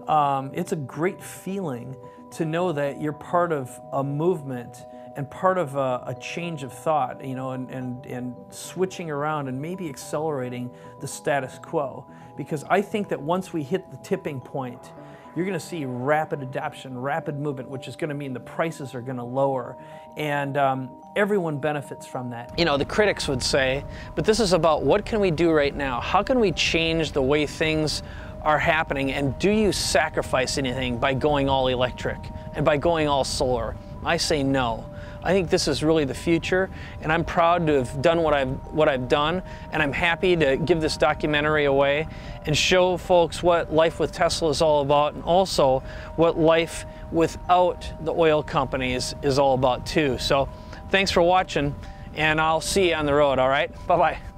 Um, it's a great feeling to know that you're part of a movement and part of a, a, change of thought, you know, and, and, and switching around and maybe accelerating the status quo. Because I think that once we hit the tipping point, you're going to see rapid adoption, rapid movement, which is going to mean the prices are going to lower. And um, everyone benefits from that. You know, the critics would say, but this is about what can we do right now? How can we change the way things are happening? And do you sacrifice anything by going all electric and by going all solar? I say no. I think this is really the future, and I'm proud to have done what I've, what I've done, and I'm happy to give this documentary away and show folks what life with Tesla is all about, and also what life without the oil companies is all about too. So thanks for watching, and I'll see you on the road, all right? Bye-bye.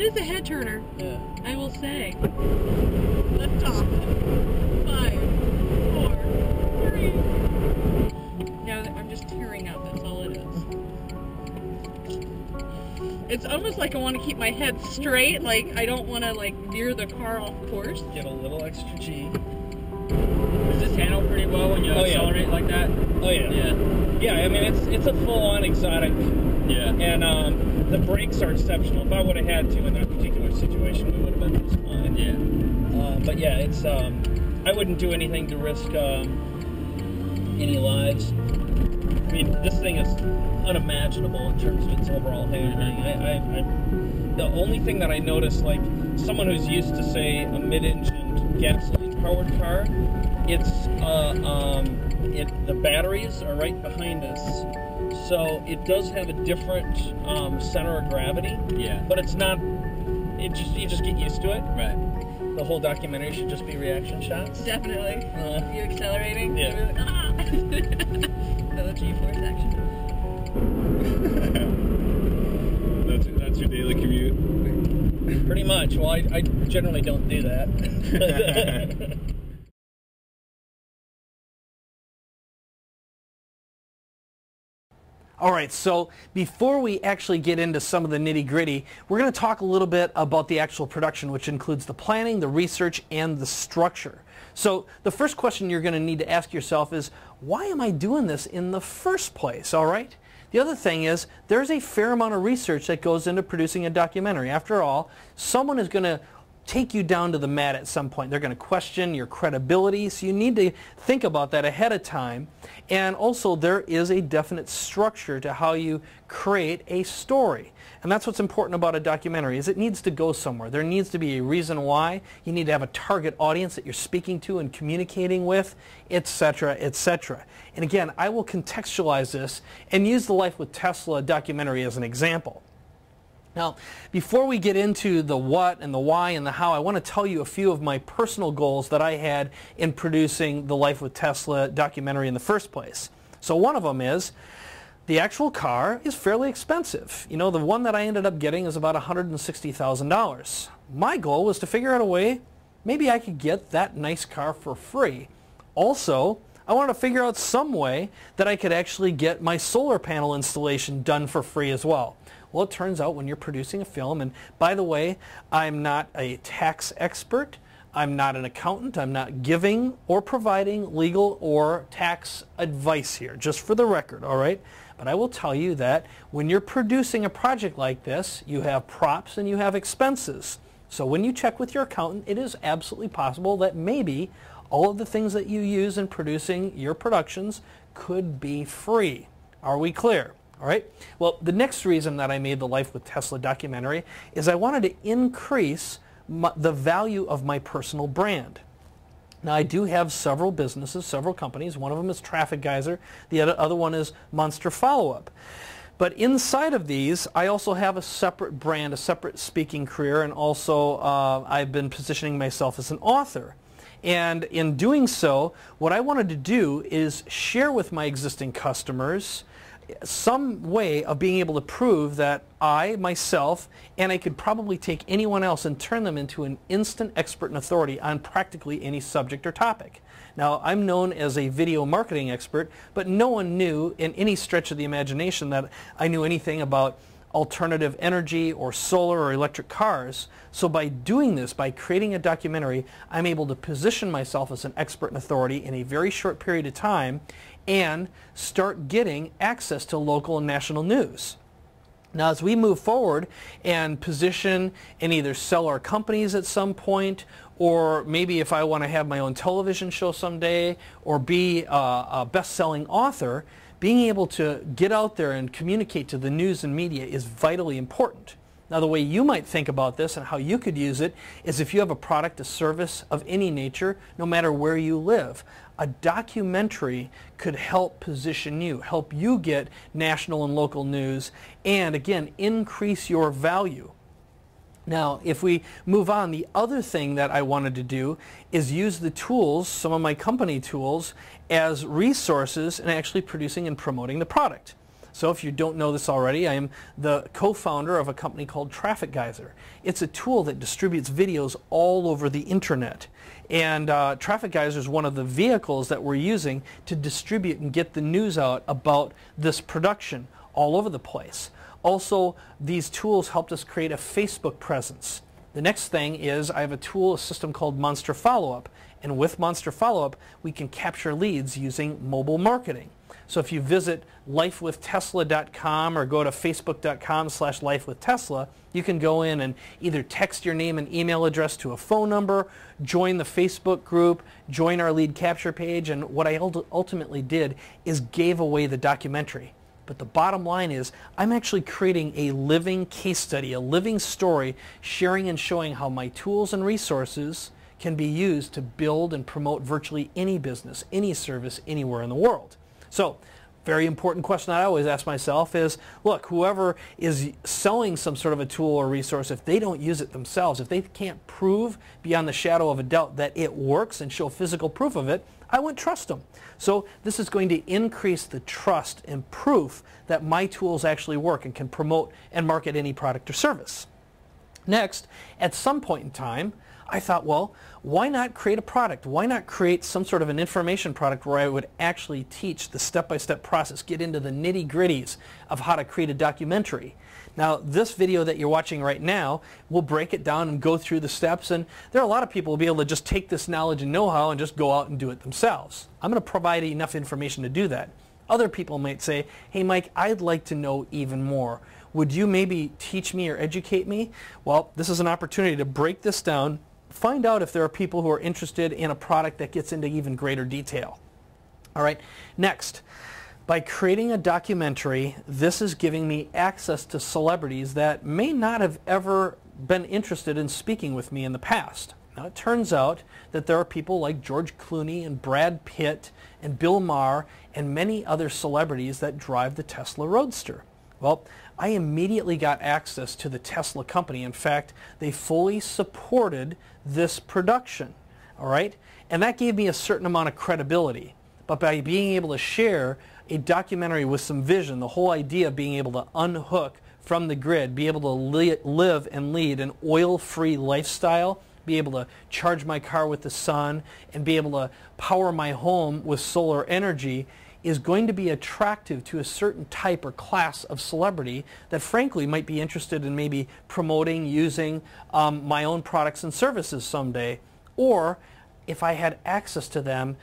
It is a head turner. Yeah. I will say. Lift off. Five, four, three. Now I'm just tearing up. That's all it is. It's almost like I want to keep my head straight. Like I don't want to like veer the car off course. Get a little extra G. Handle pretty well when you oh, accelerate yeah. like that? Oh yeah. Yeah. Yeah. I mean, it's it's a full-on exotic. Yeah. And um the brakes are exceptional. If I would have had to in that particular situation, we would have been just fine. Yeah. Uh, but yeah, it's um, I wouldn't do anything to risk um, any lives. I mean, this thing is unimaginable in terms of its overall handling. I, I, I, the only thing that I noticed, like someone who's used to say a mid-engine gasoline-powered car, it's uh, um, it the batteries are right behind us so it does have a different um, center of gravity. Yeah. But it's not. It just you just get used to it. Right. The whole documentary should just be reaction shots. Definitely. Uh, you accelerating. Yeah. Like, ah! the G-force action. <laughs> that's that's your daily commute. Pretty much. Well, I, I generally don't do that. <laughs> <laughs> All right, so before we actually get into some of the nitty gritty, we're going to talk a little bit about the actual production, which includes the planning, the research, and the structure. So the first question you're going to need to ask yourself is, why am I doing this in the first place, all right? The other thing is, there's a fair amount of research that goes into producing a documentary. After all, someone is going to take you down to the mat at some point. They're going to question your credibility, so you need to think about that ahead of time. And also, there is a definite structure to how you create a story. And that's what's important about a documentary is it needs to go somewhere. There needs to be a reason why. You need to have a target audience that you're speaking to and communicating with, etc., etc. And again, I will contextualize this and use the Life with Tesla documentary as an example. Now, before we get into the what and the why and the how, I want to tell you a few of my personal goals that I had in producing the Life with Tesla documentary in the first place. So one of them is the actual car is fairly expensive. You know, the one that I ended up getting is about $160,000. My goal was to figure out a way maybe I could get that nice car for free. Also, I wanted to figure out some way that I could actually get my solar panel installation done for free as well. Well, it turns out when you're producing a film, and by the way, I'm not a tax expert, I'm not an accountant, I'm not giving or providing legal or tax advice here, just for the record, all right? But I will tell you that when you're producing a project like this, you have props and you have expenses. So when you check with your accountant, it is absolutely possible that maybe all of the things that you use in producing your productions could be free. Are we clear? All right. Well, the next reason that I made the Life with Tesla documentary is I wanted to increase my, the value of my personal brand. Now, I do have several businesses, several companies. One of them is Traffic Geyser. The other, one is Monster Follow-Up. But inside of these, I also have a separate brand, a separate speaking career, and also uh, I've been positioning myself as an author. And in doing so, what I wanted to do is share with my existing customers some way of being able to prove that I, myself, and I could probably take anyone else and turn them into an instant expert and authority on practically any subject or topic. Now, I'm known as a video marketing expert, but no one knew in any stretch of the imagination that I knew anything about alternative energy or solar or electric cars. So by doing this, by creating a documentary, I'm able to position myself as an expert and authority in a very short period of time and start getting access to local and national news. Now, as we move forward and position and either sell our companies at some point, or maybe if I want to have my own television show someday, or be a, a best-selling author, being able to get out there and communicate to the news and media is vitally important. Now the way you might think about this and how you could use it is if you have a product, a service of any nature, no matter where you live. A documentary could help position you, help you get national and local news, and again, increase your value. Now, if we move on, the other thing that I wanted to do is use the tools, some of my company tools, as resources in actually producing and promoting the product. So if you don't know this already, I am the co-founder of a company called Traffic Geyser. It's a tool that distributes videos all over the internet. And uh, Traffic Geyser is one of the vehicles that we're using to distribute and get the news out about this production all over the place. Also, these tools helped us create a Facebook presence. The next thing is I have a tool, a system called Monster Follow-Up. And with Monster Follow-Up, we can capture leads using mobile marketing. So if you visit lifewithtesla.com or go to facebook.com slash lifewithtesla, you can go in and either text your name and email address to a phone number, join the Facebook group, join our lead capture page, and what I ultimately did is gave away the documentary. But the bottom line is I'm actually creating a living case study, a living story, sharing and showing how my tools and resources can be used to build and promote virtually any business, any service, anywhere in the world. So very important question I always ask myself is, look, whoever is selling some sort of a tool or resource, if they don't use it themselves, if they can't prove beyond the shadow of a doubt that it works and show physical proof of it, I wouldn't trust them. So this is going to increase the trust and proof that my tools actually work and can promote and market any product or service. Next, at some point in time, I thought, well, why not create a product? Why not create some sort of an information product where I would actually teach the step-by-step -step process, get into the nitty-gritties of how to create a documentary. Now, this video that you're watching right now will break it down and go through the steps, and there are a lot of people who will be able to just take this knowledge and know-how and just go out and do it themselves. I'm going to provide enough information to do that. Other people might say, hey Mike, I'd like to know even more. Would you maybe teach me or educate me? Well, this is an opportunity to break this down, find out if there are people who are interested in a product that gets into even greater detail. All right, next. By creating a documentary, this is giving me access to celebrities that may not have ever been interested in speaking with me in the past. Now it turns out that there are people like George Clooney and Brad Pitt and Bill Maher and many other celebrities that drive the Tesla Roadster. Well, I immediately got access to the Tesla company. In fact, they fully supported this production. All right? And that gave me a certain amount of credibility. but by being able to share a documentary with some vision, the whole idea of being able to unhook from the grid, be able to li live and lead an oil-free lifestyle, be able to charge my car with the sun, and be able to power my home with solar energy is going to be attractive to a certain type or class of celebrity that frankly might be interested in maybe promoting, using um, my own products and services someday. Or if I had access to them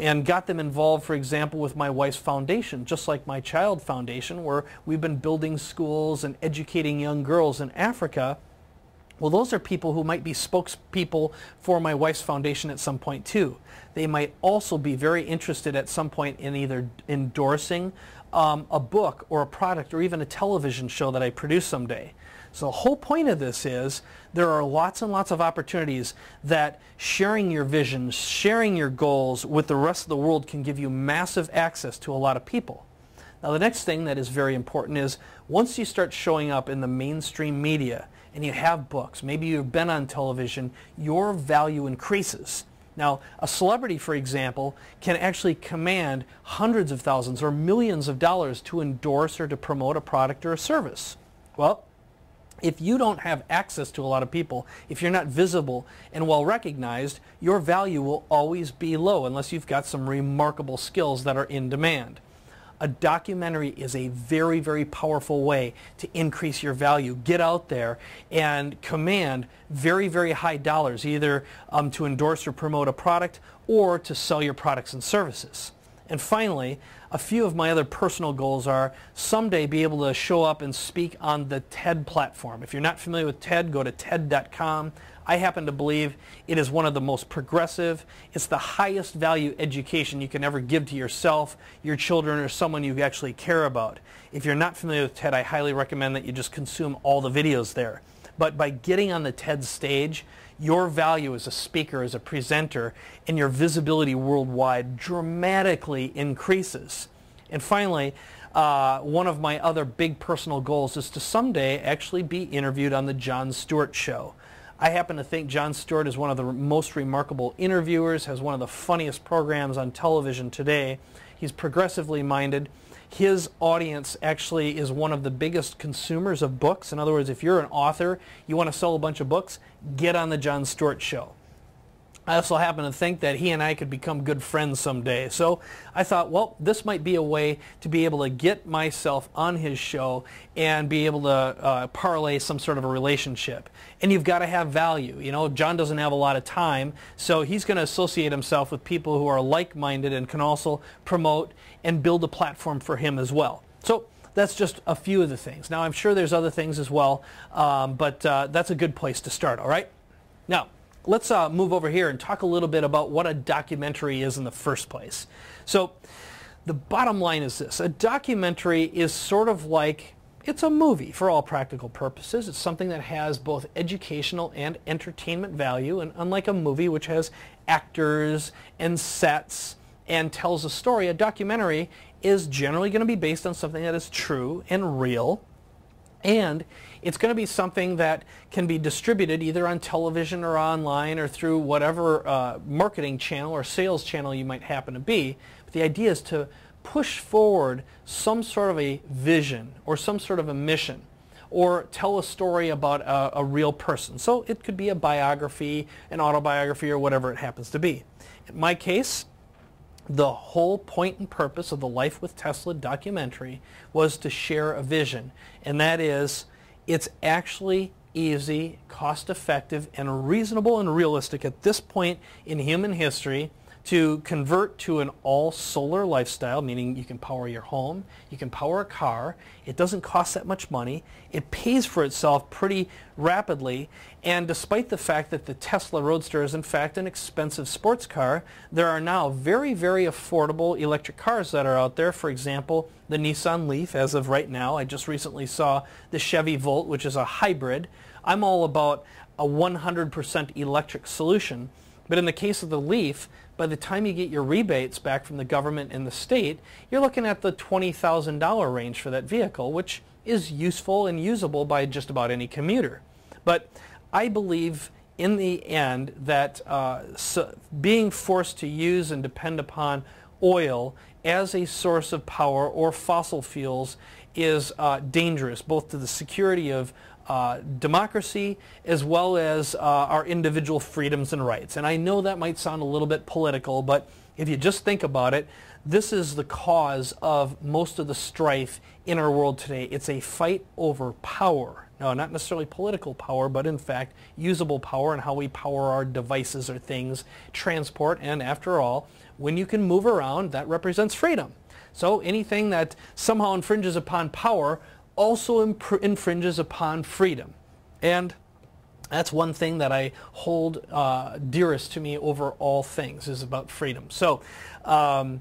and got them involved, for example, with my wife's foundation, just like my child foundation, where we've been building schools and educating young girls in Africa, well, those are people who might be spokespeople for my wife's foundation at some point too. They might also be very interested at some point in either endorsing um, a book or a product or even a television show that I produce someday. So the whole point of this is there are lots and lots of opportunities that sharing your vision, sharing your goals with the rest of the world can give you massive access to a lot of people. Now the next thing that is very important is once you start showing up in the mainstream media, and you have books, maybe you've been on television, your value increases. Now, a celebrity, for example, can actually command hundreds of thousands or millions of dollars to endorse or to promote a product or a service. Well, if you don't have access to a lot of people, if you're not visible and well recognized, your value will always be low unless you've got some remarkable skills that are in demand a documentary is a very, very powerful way to increase your value. Get out there and command very, very high dollars, either um, to endorse or promote a product or to sell your products and services. And finally, a few of my other personal goals are someday be able to show up and speak on the TED platform. If you're not familiar with TED, go to TED.com. I happen to believe it is one of the most progressive. It's the highest value education you can ever give to yourself, your children, or someone you actually care about. If you're not familiar with TED, I highly recommend that you just consume all the videos there. But by getting on the TED stage, your value as a speaker, as a presenter, and your visibility worldwide dramatically increases. And finally, uh, one of my other big personal goals is to someday actually be interviewed on the Jon Stewart Show. I happen to think Jon Stewart is one of the most remarkable interviewers, has one of the funniest programs on television today. He's progressively minded. His audience actually is one of the biggest consumers of books. In other words, if you're an author, you want to sell a bunch of books, get on the Jon Stewart show. I also happen to think that he and I could become good friends someday. So I thought, well, this might be a way to be able to get myself on his show and be able to uh, parlay some sort of a relationship. And you've got to have value. You know, Jon doesn't have a lot of time, so he's going to associate himself with people who are like-minded and can also promote and build a platform for him as well. So that's just a few of the things. Now, I'm sure there's other things as well, um, but uh, that's a good place to start, all right? Now, let's uh, move over here and talk a little bit about what a documentary is in the first place. So the bottom line is this. A documentary is sort of like, it's a movie for all practical purposes. It's something that has both educational and entertainment value. And unlike a movie which has actors and sets and tells a story, a documentary is generally going to be based on something that is true and real. And it's going to be something that can be distributed either on television or online or through whatever uh, marketing channel or sales channel you might happen to be. But the idea is to push forward some sort of a vision or some sort of a mission or tell a story about a, a, real person. So it could be a biography, an autobiography, or whatever it happens to be. In my case, the whole point and purpose of the Life with Tesla documentary was to share a vision, and that is it's actually easy, cost effective, and reasonable and realistic at this point in human history to convert to an all solar lifestyle, meaning you can power your home, you can power a car, it doesn't cost that much money, it pays for itself pretty rapidly, and despite the fact that the Tesla Roadster is in fact an expensive sports car, there are now very, very affordable electric cars that are out there. For example, the Nissan Leaf as of right now. I just recently saw the Chevy Volt, which is a hybrid. I'm all about a 100% electric solution. But in the case of the Leaf, by the time you get your rebates back from the government and the state, you're looking at the $20,000 range for that vehicle, which is useful and usable by just about any commuter. But I believe in the end that uh, so being forced to use and depend upon oil as a source of power or fossil fuels is uh, dangerous, both to the security of uh, democracy as well as uh, our individual freedoms and rights. And I know that might sound a little bit political, but if you just think about it, this is the cause of most of the strife in our world today. It's a fight over power. No, not necessarily political power, but in fact usable power and how we power our devices or things, transport, and after all, when you can move around, that represents freedom. So anything that somehow infringes upon power also infringes upon freedom. And that's one thing that I hold uh, dearest to me over all things is about freedom. So um,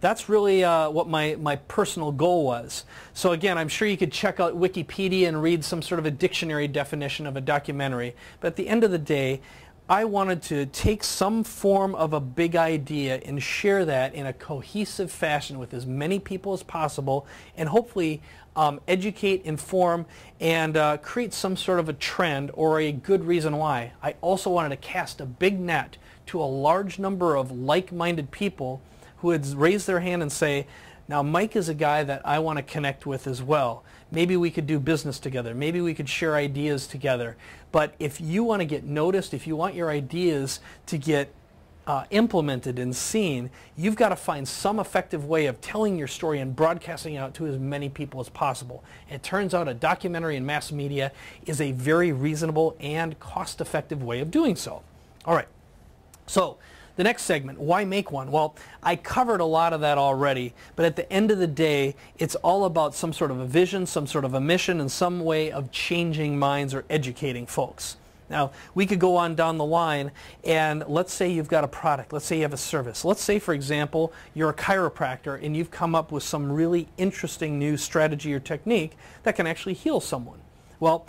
that's really uh, what my, my personal goal was. So again, I'm sure you could check out Wikipedia and read some sort of a dictionary definition of a documentary. But at the end of the day, I wanted to take some form of a big idea and share that in a cohesive fashion with as many people as possible and hopefully um, educate, inform, and uh, create some sort of a trend or a good reason why. I also wanted to cast a big net to a large number of like-minded people who would raise their hand and say, now Mike is a guy that I want to connect with as well. Maybe we could do business together. Maybe we could share ideas together. But if you want to get noticed, if you want your ideas to get uh, implemented and seen, you've got to find some effective way of telling your story and broadcasting it out to as many people as possible. It turns out a documentary in mass media is a very reasonable and cost-effective way of doing so. All right. So the next segment, why make one? Well, I covered a lot of that already, but at the end of the day, it's all about some sort of a vision, some sort of a mission, and some way of changing minds or educating folks. Now, we could go on down the line and let's say you've got a product. Let's say you have a service. Let's say, for example, you're a chiropractor and you've come up with some really interesting new strategy or technique that can actually heal someone. Well,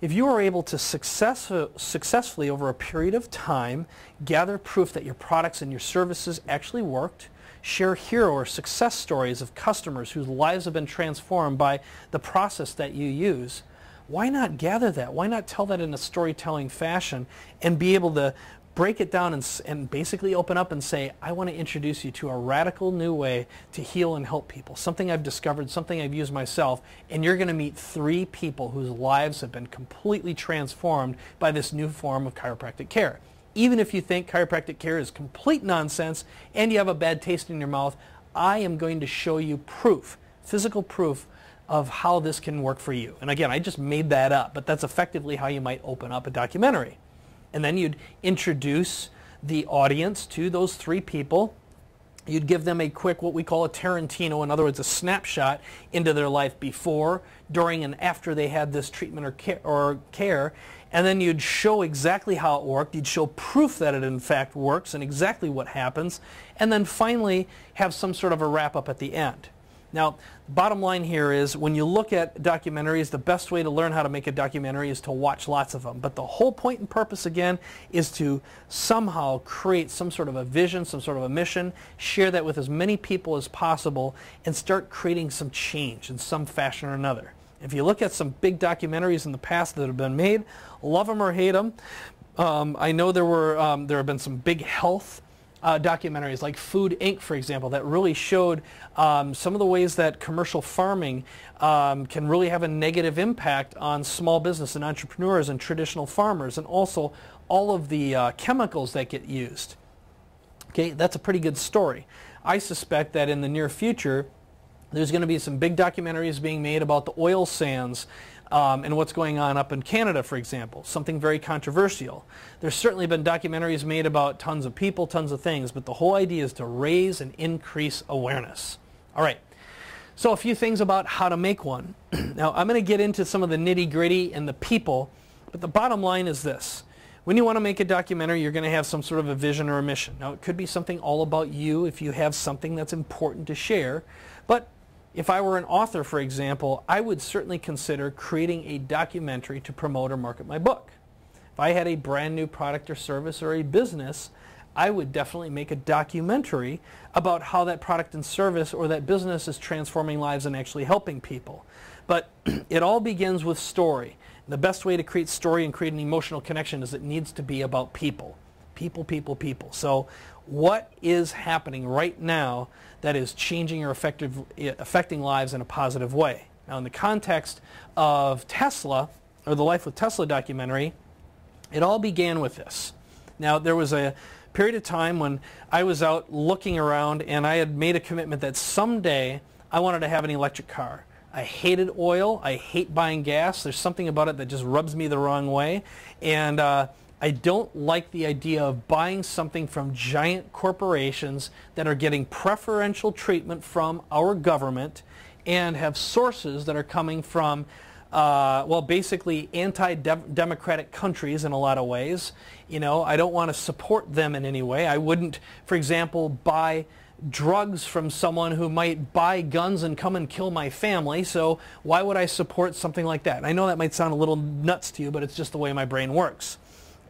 if you are able to success, successfully over a period of time gather proof that your products and your services actually worked, share hero or success stories of customers whose lives have been transformed by the process that you use, why not gather that? Why not tell that in a storytelling fashion and be able to break it down and, and basically open up and say, I want to introduce you to a radical new way to heal and help people, something I've discovered, something I've used myself, and you're going to meet three people whose lives have been completely transformed by this new form of chiropractic care. Even if you think chiropractic care is complete nonsense and you have a bad taste in your mouth, I am going to show you proof, physical proof of how this can work for you. And again, I just made that up, but that's effectively how you might open up a documentary. And then you'd introduce the audience to those three people. You'd give them a quick, what we call a Tarantino, in other words, a snapshot into their life before, during, and after they had this treatment or care, or care. And then you'd show exactly how it worked. You'd show proof that it in fact works and exactly what happens. And then finally have some sort of a wrap up at the end. Now, the bottom line here is when you look at documentaries, the best way to learn how to make a documentary is to watch lots of them. But the whole point and purpose, again, is to somehow create some sort of a vision, some sort of a mission, share that with as many people as possible, and start creating some change in some fashion or another. If you look at some big documentaries in the past that have been made, love them or hate them, um, I know there were um, there have been some big health uh, documentaries like Food Inc., for example, that really showed um, some of the ways that commercial farming um, can really have a negative impact on small business and entrepreneurs and traditional farmers and also all of the uh, chemicals that get used. Okay, that's a pretty good story. I suspect that in the near future, there's going to be some big documentaries being made about the oil sands um, and what's going on up in Canada, for example, something very controversial. There's certainly been documentaries made about tons of people, tons of things, but the whole idea is to raise and increase awareness. All right. So a few things about how to make one. <clears throat> now, I'm going to get into some of the nitty gritty and the people, but the bottom line is this. When you want to make a documentary, you're going to have some sort of a vision or a mission. Now, it could be something all about you if you have something that's important to share, but if I were an author, for example, I would certainly consider creating a documentary to promote or market my book. If I had a brand new product or service or a business, I would definitely make a documentary about how that product and service or that business is transforming lives and actually helping people. But <clears throat> it all begins with story. The best way to create story and create an emotional connection is it needs to be about people. People, people, people. So what is happening right now that is changing or effective, affecting lives in a positive way. Now in the context of Tesla, or the Life with Tesla documentary, it all began with this. Now there was a period of time when I was out looking around and I had made a commitment that someday I wanted to have an electric car. I hated oil. I hate buying gas. There's something about it that just rubs me the wrong way. And uh, I don't like the idea of buying something from giant corporations that are getting preferential treatment from our government and have sources that are coming from, uh, well, basically anti-democratic countries in a lot of ways. You know, I don't want to support them in any way. I wouldn't, for example, buy drugs from someone who might buy guns and come and kill my family, so why would I support something like that? And I know that might sound a little nuts to you, but it's just the way my brain works.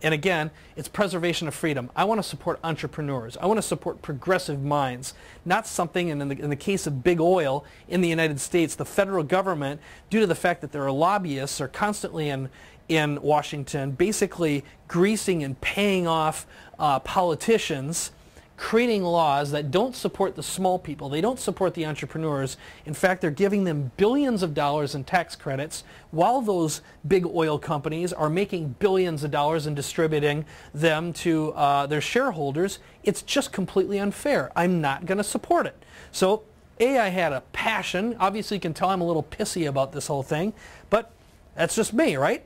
And again, it's preservation of freedom. I want to support entrepreneurs. I want to support progressive minds, not something, and in the, in the case of big oil in the United States, the federal government, due to the fact that there are lobbyists, are constantly in, in Washington, basically greasing and paying off uh, politicians creating laws that don't support the small people. They don't support the entrepreneurs. In fact, they're giving them billions of dollars in tax credits while those big oil companies are making billions of dollars and distributing them to uh, their shareholders. It's just completely unfair. I'm not going to support it. So, A, I had a passion. Obviously, you can tell I'm a little pissy about this whole thing, but that's just me, right?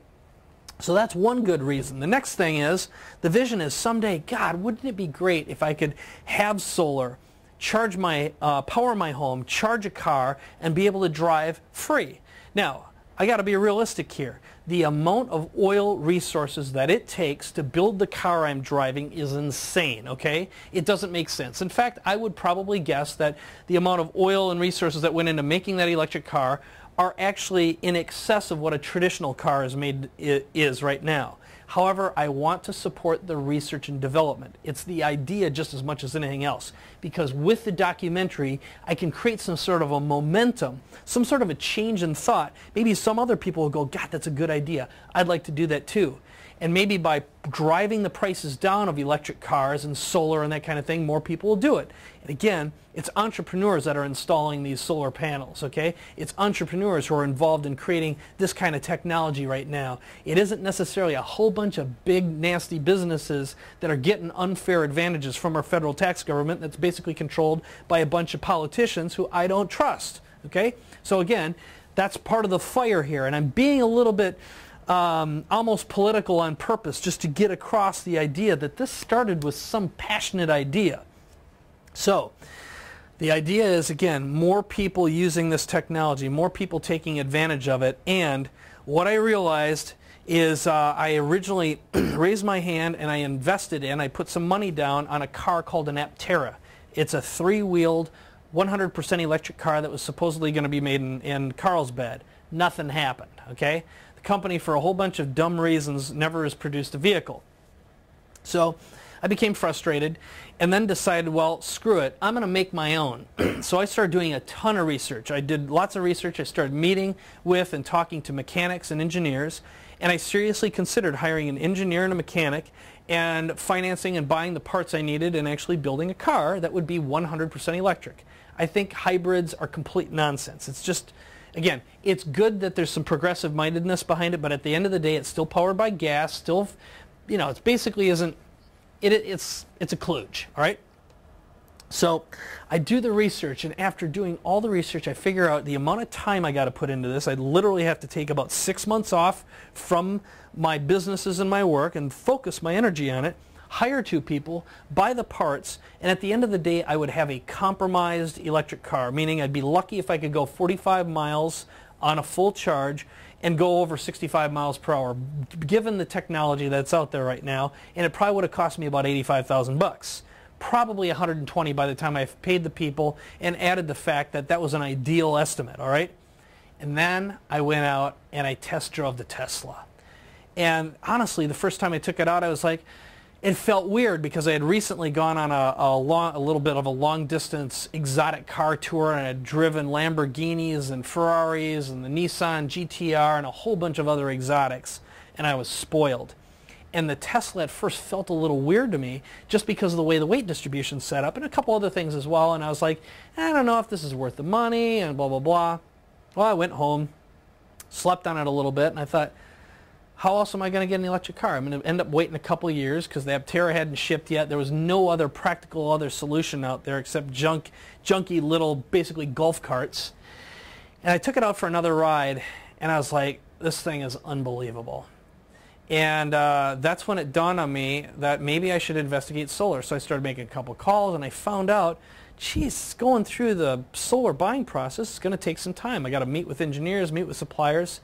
So that's one good reason. The next thing is, the vision is someday, God, wouldn't it be great if I could have solar, charge my, uh, power my home, charge a car, and be able to drive free. Now, I got to be realistic here. The amount of oil resources that it takes to build the car I'm driving is insane, okay? It doesn't make sense. In fact, I would probably guess that the amount of oil and resources that went into making that electric car are actually in excess of what a traditional car is made is right now. However, I want to support the research and development. It's the idea just as much as anything else. Because with the documentary, I can create some sort of a momentum, some sort of a change in thought. Maybe some other people will go, God, that's a good idea. I'd like to do that too. And maybe by driving the prices down of electric cars and solar and that kind of thing, more people will do it. And again, it's entrepreneurs that are installing these solar panels, okay? It's entrepreneurs who are involved in creating this kind of technology right now. It isn't necessarily a whole bunch of big, nasty businesses that are getting unfair advantages from our federal tax government that's basically controlled by a bunch of politicians who I don't trust, okay? So again, that's part of the fire here, and I'm being a little bit um, almost political on purpose just to get across the idea that this started with some passionate idea. So the idea is, again, more people using this technology, more people taking advantage of it, and what I realized is uh, I originally <clears throat> raised my hand and I invested in, I put some money down on a car called an Aptera. It's a three-wheeled, 100% electric car that was supposedly going to be made in, in Carlsbad. Nothing happened, okay? Company, for a whole bunch of dumb reasons, never has produced a vehicle. So I became frustrated and then decided, well, screw it, I'm going to make my own. <clears throat> so I started doing a ton of research. I did lots of research. I started meeting with and talking to mechanics and engineers, and I seriously considered hiring an engineer and a mechanic and financing and buying the parts I needed and actually building a car that would be 100% electric. I think hybrids are complete nonsense. It's just again, it's good that there's some progressive mindedness behind it, but at the end of the day, it's still powered by gas. Still, you know, it basically isn't. It, it's it's a kludge, all right. So I do the research, and after doing all the research, I figure out the amount of time I got to put into this. I literally have to take about six months off from my businesses and my work and focus my energy on it hire two people, buy the parts, and at the end of the day, I would have a compromised electric car, meaning I'd be lucky if I could go 45 miles on a full charge and go over 65 miles per hour, given the technology that's out there right now, and it probably would have cost me about 85,000 bucks. Probably 120 by the time I've paid the people and added the fact that that was an ideal estimate, all right? And then I went out and I test drove the Tesla. And honestly, the first time I took it out, I was like, it felt weird because I had recently gone on a, a, long, a little bit of a long distance exotic car tour and I had driven Lamborghinis and Ferraris and the Nissan GTR and a whole bunch of other exotics and I was spoiled. And the Tesla at first felt a little weird to me just because of the way the weight distribution's set up and a couple other things as well. And I was like, I don't know if this is worth the money and blah, blah, blah. Well, I went home, slept on it a little bit, and I thought, how else am I going to get an electric car? I'm going to end up waiting a couple years because the Aptera hadn't shipped yet. There was no other practical other solution out there except junk, junky little, basically golf carts. And I took it out for another ride, and I was like, this thing is unbelievable. And uh, that's when it dawned on me that maybe I should investigate solar. So I started making a couple calls, and I found out, geez, going through the solar buying process is going to take some time. I got to meet with engineers, meet with suppliers,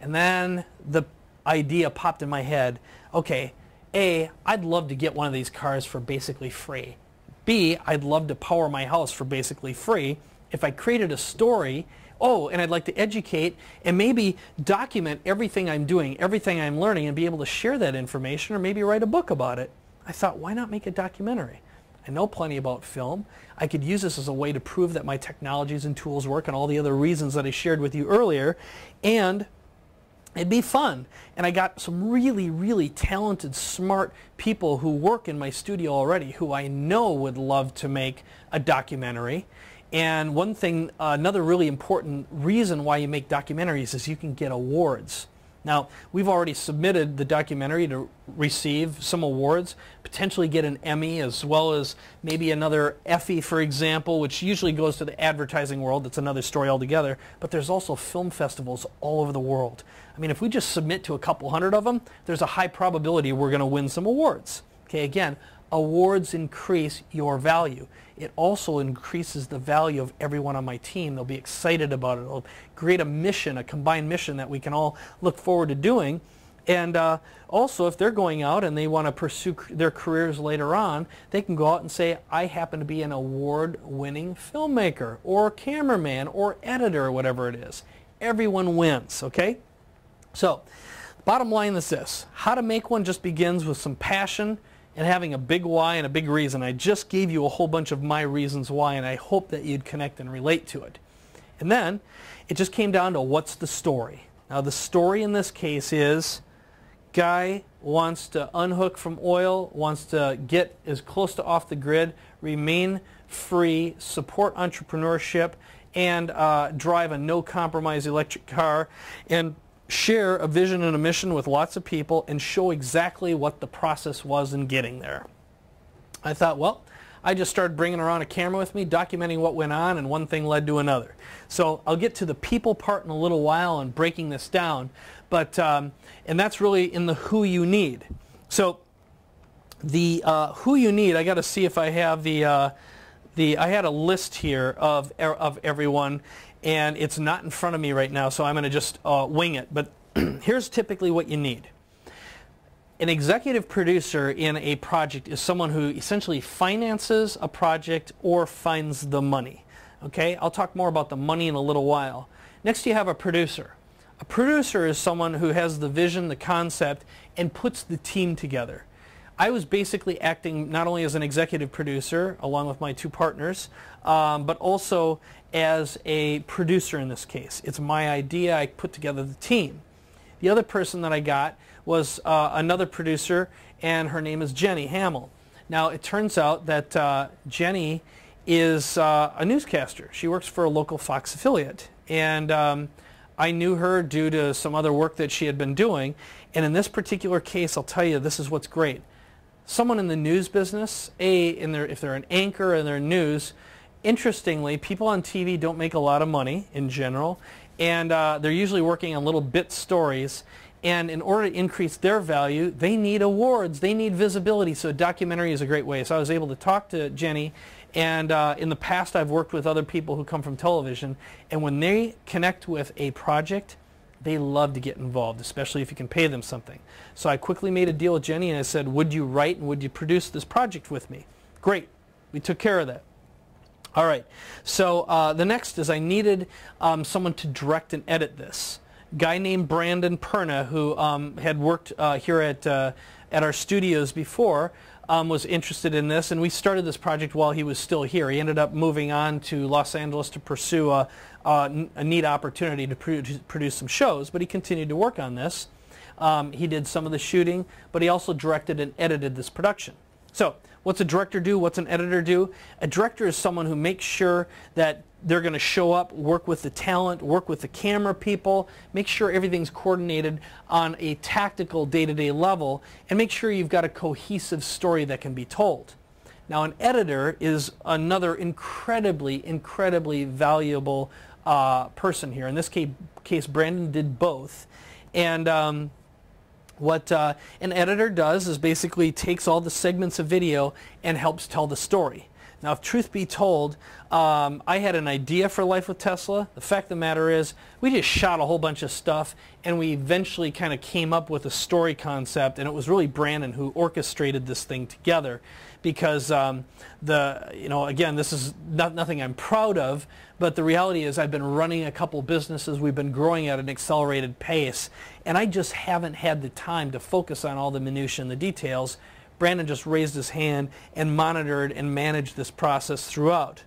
and then the idea popped in my head. Okay, A, I'd love to get one of these cars for basically free. B, I'd love to power my house for basically free. If I created a story, oh, and I'd like to educate and maybe document everything I'm doing, everything I'm learning, and be able to share that information or maybe write a book about it. I thought, why not make a documentary? I know plenty about film. I could use this as a way to prove that my technologies and tools work and all the other reasons that I shared with you earlier. And It'd be fun. And I got some really, really talented, smart people who work in my studio already who I know would love to make a documentary. And one thing, uh, another really important reason why you make documentaries is you can get awards. Now, we've already submitted the documentary to receive some awards, potentially get an Emmy as well as maybe another Effie, for example, which usually goes to the advertising world. That's another story altogether. But there's also film festivals all over the world. I mean, if we just submit to a couple hundred of them, there's a high probability we're going to win some awards. Okay, again, awards increase your value. It also increases the value of everyone on my team. They'll be excited about it. It'll create a mission, a combined mission that we can all look forward to doing. And uh, also, if they're going out and they want to pursue their careers later on, they can go out and say, I happen to be an award-winning filmmaker or cameraman or editor or whatever it is. Everyone wins, okay? So, bottom line is this. How to make one just begins with some passion and having a big why and a big reason. I just gave you a whole bunch of my reasons why, and I hope that you'd connect and relate to it. And then it just came down to what's the story. Now the story in this case is guy wants to unhook from oil, wants to get as close to off the grid, remain free, support entrepreneurship, and uh, drive a no compromise electric car. And share a vision and a mission with lots of people and show exactly what the process was in getting there. I thought, well, I just started bringing around a camera with me, documenting what went on, and one thing led to another. So I'll get to the people part in a little while and breaking this down, but um, and that's really in the who you need. So the uh, who you need, I got to see if I have the uh, the I had a list here of of everyone, and it's not in front of me right now, so I'm going to just uh, wing it. But <clears throat> here's typically what you need. An executive producer in a project is someone who essentially finances a project or finds the money. Okay, I'll talk more about the money in a little while. Next you have a producer. A producer is someone who has the vision, the concept, and puts the team together. I was basically acting not only as an executive producer, along with my two partners, um, but also as a producer in this case. It's my idea. I put together the team. The other person that I got was uh, another producer, and her name is Jenny Hamill. Now, it turns out that uh, Jenny is uh, a newscaster. She works for a local Fox affiliate. And um, I knew her due to some other work that she had been doing. And in this particular case, I'll tell you, this is what's great. Someone in the news business, A, in their, if they're an anchor in their news, interestingly, people on TV don't make a lot of money in general, and uh, they're usually working on little bit stories. And in order to increase their value, they need awards, they need visibility. So a documentary is a great way. So I was able to talk to Jenny, and uh, in the past I've worked with other people who come from television, and when they connect with a project, they love to get involved, especially if you can pay them something. So I quickly made a deal with Jenny and I said, would you write and would you produce this project with me? Great. We took care of that. All right. So uh, the next is I needed um, someone to direct and edit this. Guy named Brandon Perna, who um, had worked uh, here at uh, at our studios before, um, was interested in this, and we started this project while he was still here. He ended up moving on to Los Angeles to pursue a, a, a neat opportunity to produce, produce some shows, but he continued to work on this. Um, he did some of the shooting, but he also directed and edited this production. So what's a director do? What's an editor do? A director is someone who makes sure that they're going to show up, work with the talent, work with the camera people, make sure everything's coordinated on a tactical day-to-day level, and make sure you've got a cohesive story that can be told. Now an editor is another incredibly, incredibly valuable uh, person here. In this case, case, Brandon did both. And um, what uh, an editor does is basically takes all the segments of video and helps tell the story. Now, if truth be told, um, I had an idea for Life with Tesla. The fact of the matter is, we just shot a whole bunch of stuff, and we eventually kind of came up with a story concept, and it was really Brandon who orchestrated this thing together because um, the you know again this is not nothing I'm proud of but the reality is I've been running a couple businesses we've been growing at an accelerated pace and I just haven't had the time to focus on all the minutiae and the details Brandon just raised his hand and monitored and managed this process throughout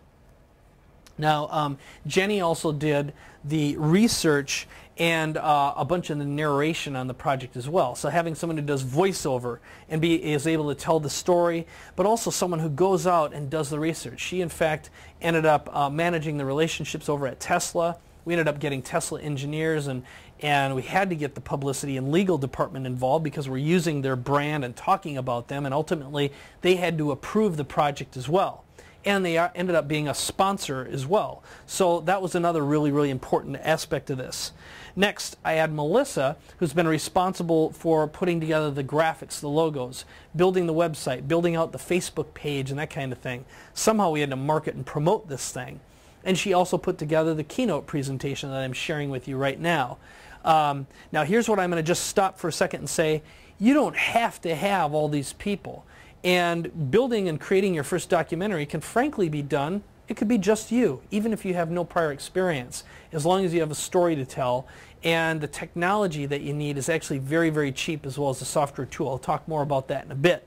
now um, Jenny also did the research and uh, a bunch of the narration on the project as well. So having someone who does voiceover and be, is able to tell the story, but also someone who goes out and does the research. She, in fact, ended up uh, managing the relationships over at Tesla. We ended up getting Tesla engineers and, and we had to get the publicity and legal department involved because we're using their brand and talking about them and ultimately they had to approve the project as well and they ended up being a sponsor as well. So that was another really, really important aspect of this. Next, I add Melissa, who's been responsible for putting together the graphics, the logos, building the website, building out the Facebook page and that kind of thing. Somehow we had to market and promote this thing. And she also put together the keynote presentation that I'm sharing with you right now. Um, now here's what I'm going to just stop for a second and say, you don't have to have all these people. And building and creating your first documentary can frankly be done it could be just you, even if you have no prior experience, as long as you have a story to tell. And the technology that you need is actually very, very cheap as well as the software tool. I'll talk more about that in a bit.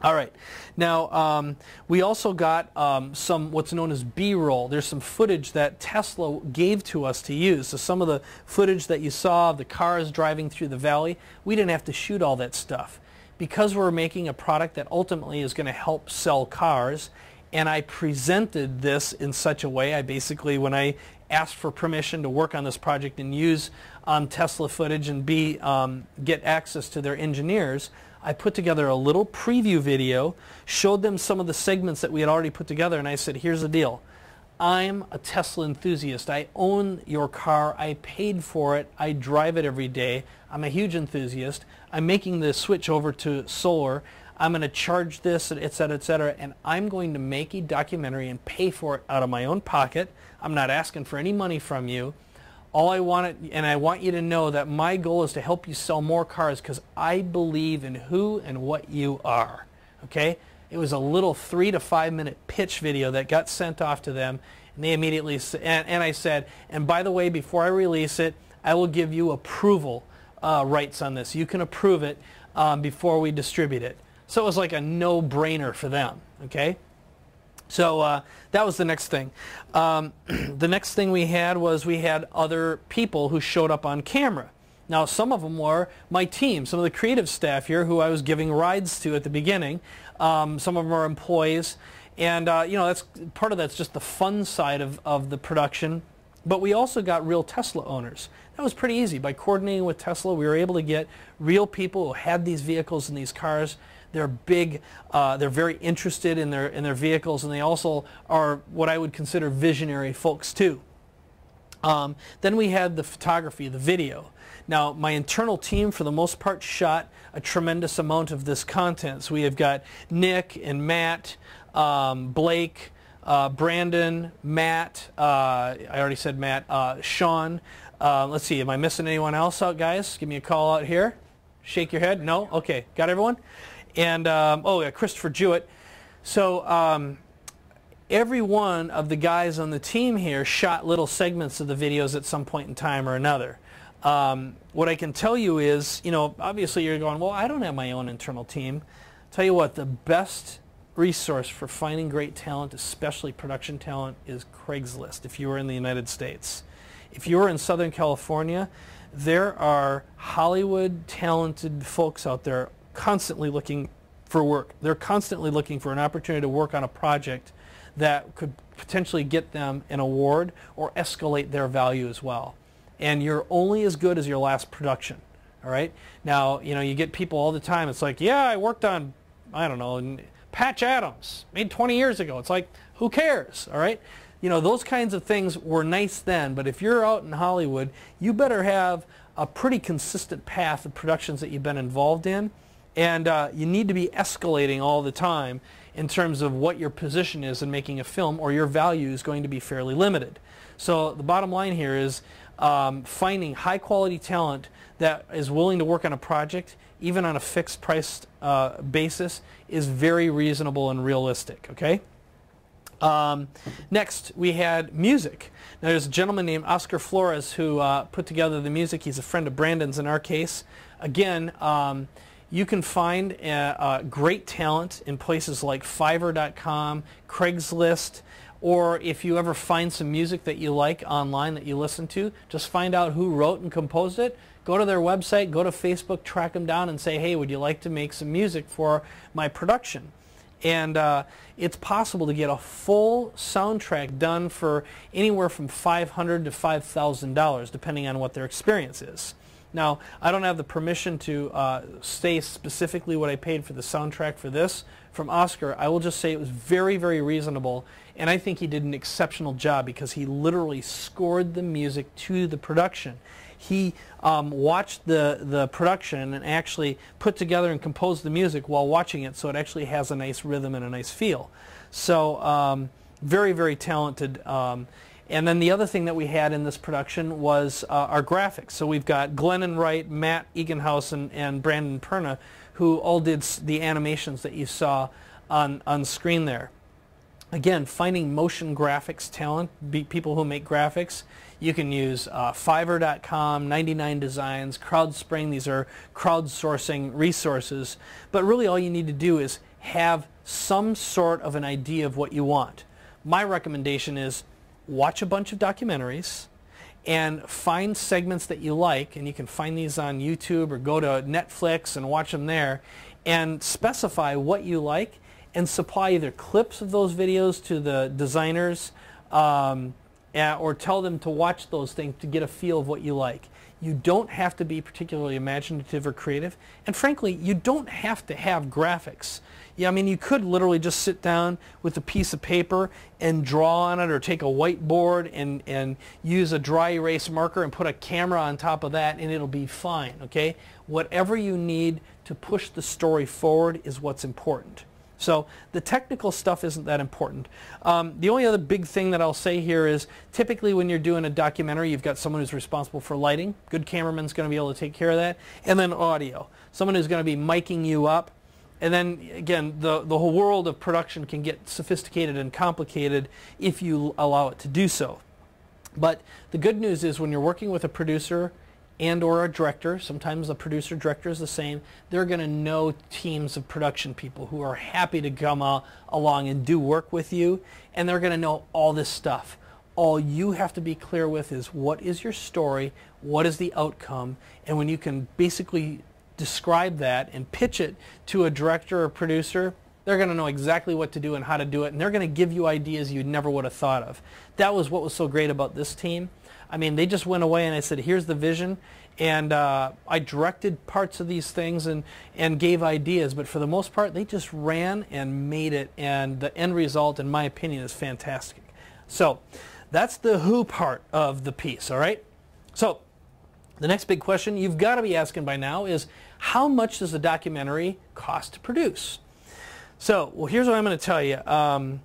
All right. Now, um, we also got um, some what's known as B-roll. There's some footage that Tesla gave to us to use. So some of the footage that you saw of the cars driving through the valley, we didn't have to shoot all that stuff. Because we're making a product that ultimately is going to help sell cars and I presented this in such a way, I basically, when I asked for permission to work on this project and use um, Tesla footage and be, um, get access to their engineers, I put together a little preview video, showed them some of the segments that we had already put together, and I said, here's the deal. I'm a Tesla enthusiast. I own your car. I paid for it. I drive it every day. I'm a huge enthusiast. I'm making the switch over to solar. I'm going to charge this, et cetera, et cetera, and I'm going to make a documentary and pay for it out of my own pocket. I'm not asking for any money from you. All I want, it, and I want you to know that my goal is to help you sell more cars because I believe in who and what you are. Okay? It was a little three to five minute pitch video that got sent off to them, and they immediately, and, and I said, and by the way, before I release it, I will give you approval uh, rights on this. You can approve it um, before we distribute it. So it was like a no-brainer for them, okay? So uh, that was the next thing. Um, <clears throat> the next thing we had was we had other people who showed up on camera. Now some of them were my team, some of the creative staff here who I was giving rides to at the beginning. Um, some of them are employees. And uh, you know, that's part of that's just the fun side of, of the production. But we also got real Tesla owners. That was pretty easy. By coordinating with Tesla, we were able to get real people who had these vehicles and these cars they're big. Uh, they're very interested in their in their vehicles, and they also are what I would consider visionary folks too. Um, then we had the photography, the video. Now, my internal team, for the most part, shot a tremendous amount of this content. So we have got Nick and Matt, um, Blake, uh, Brandon, Matt, uh, I already said Matt, uh, Sean. Uh, let's see, am I missing anyone else out, guys? Give me a call out here. Shake your head. No? Okay. Got everyone? And um, oh yeah, Christopher Jewett. So um, every one of the guys on the team here shot little segments of the videos at some point in time or another. Um, what I can tell you is, you know, obviously you're going, well, I don't have my own internal team. Tell you what, the best resource for finding great talent, especially production talent, is Craigslist if you are in the United States. if you're in Southern California, there are Hollywood talented folks out there constantly looking for work. They're constantly looking for an opportunity to work on a project that could potentially get them an award or escalate their value as well. And you're only as good as your last production. All right. Now, you know, you get people all the time. It's like, yeah, I worked on, I don't know, Patch Adams, made 20 years ago. It's like, who cares? All right. You know, those kinds of things were nice then, but if you're out in Hollywood, you better have a pretty consistent path of productions that you've been involved in. And uh, you need to be escalating all the time in terms of what your position is in making a film or your value is going to be fairly limited. So the bottom line here is um, finding high quality talent that is willing to work on a project, even on a fixed price uh, basis, is very reasonable and realistic. Okay. Um, next, we had music. Now, there's a gentleman named Oscar Flores who uh, put together the music. He's a friend of Brandon's in our case. Again, um, you can find uh, uh, great talent in places like Fiverr.com, Craigslist, or if you ever find some music that you like online that you listen to, just find out who wrote and composed it. Go to their website, go to Facebook, track them down and say, hey, would you like to make some music for my production? And uh, it's possible to get a full soundtrack done for anywhere from 500 to $5,000, depending on what their experience is. Now, I don't have the permission to uh, say specifically what I paid for the soundtrack for this from Oscar. I will just say it was very, very reasonable, and I think he did an exceptional job because he literally scored the music to the production he um, watched the, the production and actually put together and composed the music while watching it so it actually has a nice rhythm and a nice feel. So um, very, very talented. Um, and then the other thing that we had in this production was uh, our graphics. So we've got Glennon Wright, Matt Egenhausen, and Brandon Perna, who all did the animations that you saw on, on screen there. Again, finding motion graphics talent, people who make graphics, you can use uh, Fiverr.com, 99 Designs, CrowdSpring. These are crowdsourcing resources. But really all you need to do is have some sort of an idea of what you want. My recommendation is watch a bunch of documentaries and find segments that you like, and you can find these on YouTube or go to Netflix and watch them there, and specify what you like and supply either clips of those videos to the designers um, or tell them to watch those things to get a feel of what you like. You don't have to be particularly imaginative or creative. And frankly, you don't have to have graphics. Yeah, I mean, you could literally just sit down with a piece of paper and draw on it or take a whiteboard and, and use a dry erase marker and put a camera on top of that and it'll be fine, okay? Whatever you need to push the story forward is what's important. So the technical stuff isn't that important. Um, the only other big thing that I'll say here is typically when you're doing a documentary, you've got someone who's responsible for lighting. Good cameraman's going to be able to take care of that. And then audio. Someone who's going to be miking you up. And then again, the, the whole world of production can get sophisticated and complicated if you allow it to do so. But the good news is when you're working with a producer and or a director, sometimes the producer director is the same, they're going to know teams of production people who are happy to come along and do work with you, and they're going to know all this stuff. All you have to be clear with is what is your story, what is the outcome, and when you can basically describe that and pitch it to a director or producer, they're going to know exactly what to do and how to do it, and they're going to give you ideas you never would have thought of. That was what was so great about this team I mean, they just went away and I said, here's the vision. And uh, I directed parts of these things and, and gave ideas, but for the most part, they just ran and made it. And the end result, in my opinion, is fantastic. So that's the who part of the piece, all right? So the next big question you've got to be asking by now is how much does a documentary cost to produce? So, well, here's what I'm going to tell you. Um,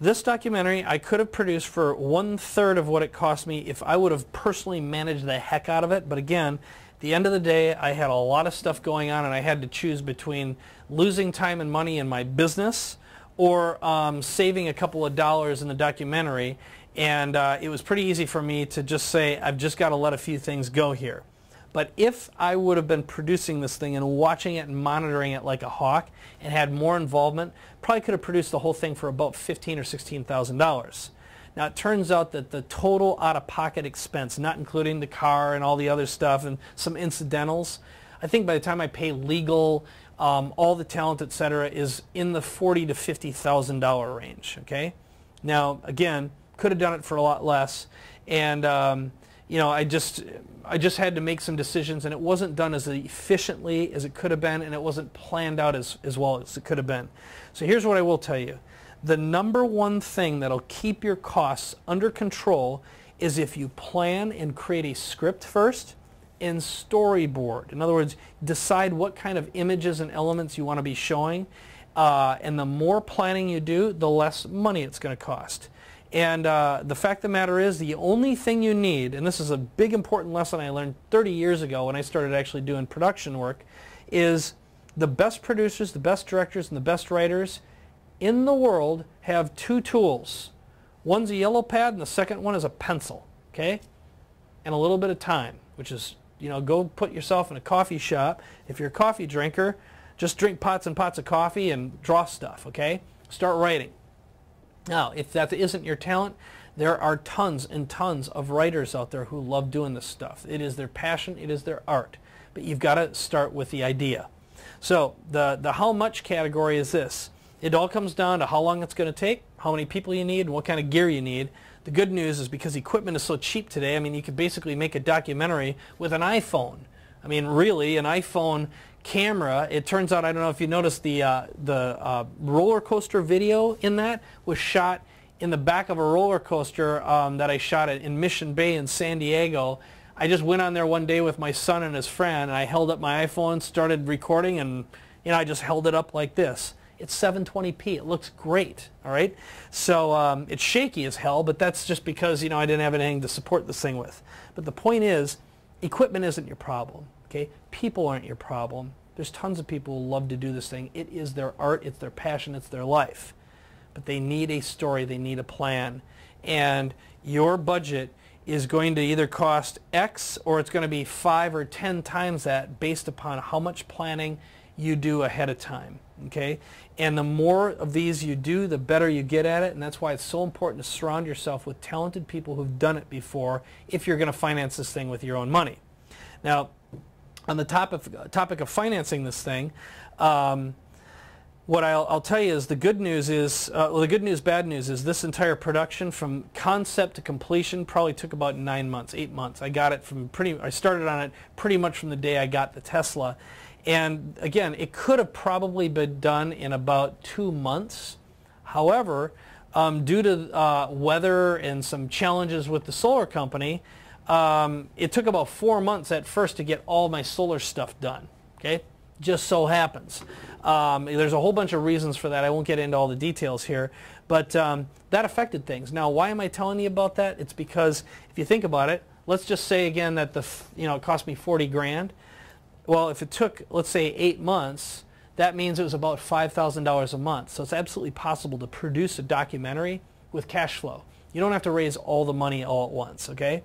this documentary I could have produced for one third of what it cost me if I would have personally managed the heck out of it. But again, at the end of the day, I had a lot of stuff going on and I had to choose between losing time and money in my business or um, saving a couple of dollars in the documentary. And uh, it was pretty easy for me to just say, I've just got to let a few things go here. But if I would have been producing this thing and watching it and monitoring it like a hawk and had more involvement, probably could have produced the whole thing for about fifteen or sixteen thousand dollars. Now it turns out that the total out-of-pocket expense, not including the car and all the other stuff and some incidentals, I think by the time I pay legal, um, all the talent, et cetera, is in the forty to fifty thousand dollar range. Okay. Now again, could have done it for a lot less, and um, you know, I just I just had to make some decisions, and it wasn't done as efficiently as it could have been, and it wasn't planned out as, as well as it could have been. So here's what I will tell you. The number one thing that'll keep your costs under control is if you plan and create a script first and storyboard. In other words, decide what kind of images and elements you want to be showing. Uh, and the more planning you do, the less money it's going to cost. And uh, the fact of the matter is, the only thing you need, and this is a big important lesson I learned 30 years ago when I started actually doing production work, is the best producers, the best directors, and the best writers in the world have two tools. One's a yellow pad, and the second one is a pencil, okay? And a little bit of time, which is, you know, go put yourself in a coffee shop. If you're a coffee drinker, just drink pots and pots of coffee and draw stuff, okay? Start writing. Now, if that isn't your talent, there are tons and tons of writers out there who love doing this stuff. It is their passion, it is their art. But you've got to start with the idea. So the, the how much category is this. It all comes down to how long it's going to take, how many people you need, and what kind of gear you need. The good news is because equipment is so cheap today, I mean, you could basically make a documentary with an iPhone. I mean, really, an iPhone camera. It turns out, I don't know if you noticed, the, uh, the uh, roller coaster video in that was shot in the back of a roller coaster um, that I shot at in Mission Bay in San Diego. I just went on there one day with my son and his friend, and I held up my iPhone, started recording, and you know, I just held it up like this. It's 720p. It looks great, all right? So um, it's shaky as hell, but that's just because, you know, I didn't have anything to support this thing with. But the point is, equipment isn't your problem. Okay? People aren't your problem. There's tons of people who love to do this thing. It is their art, it's their passion, it's their life. But they need a story, they need a plan. And your budget is going to either cost X or it's going to be five or ten times that based upon how much planning you do ahead of time. Okay? And the more of these you do, the better you get at it. And that's why it's so important to surround yourself with talented people who've done it before if you're going to finance this thing with your own money. Now, on the topic, topic of financing this thing, um, what I'll, I'll, tell you is the good news is, uh, well, the good news, bad news is this entire production from concept to completion probably took about nine months, eight months. I got it from pretty, I started on it pretty much from the day I got the Tesla. And again, it could have probably been done in about two months. However, um, due to uh, weather and some challenges with the solar company, um, it took about four months at first to get all my solar stuff done. Okay, just so happens. Um, there's a whole bunch of reasons for that. I won't get into all the details here, but um, that affected things. Now, why am I telling you about that? It's because if you think about it, let's just say again that the you know it cost me 40 grand. Well, if it took let's say eight months, that means it was about $5,000 a month. So it's absolutely possible to produce a documentary with cash flow. You don't have to raise all the money all at once. Okay.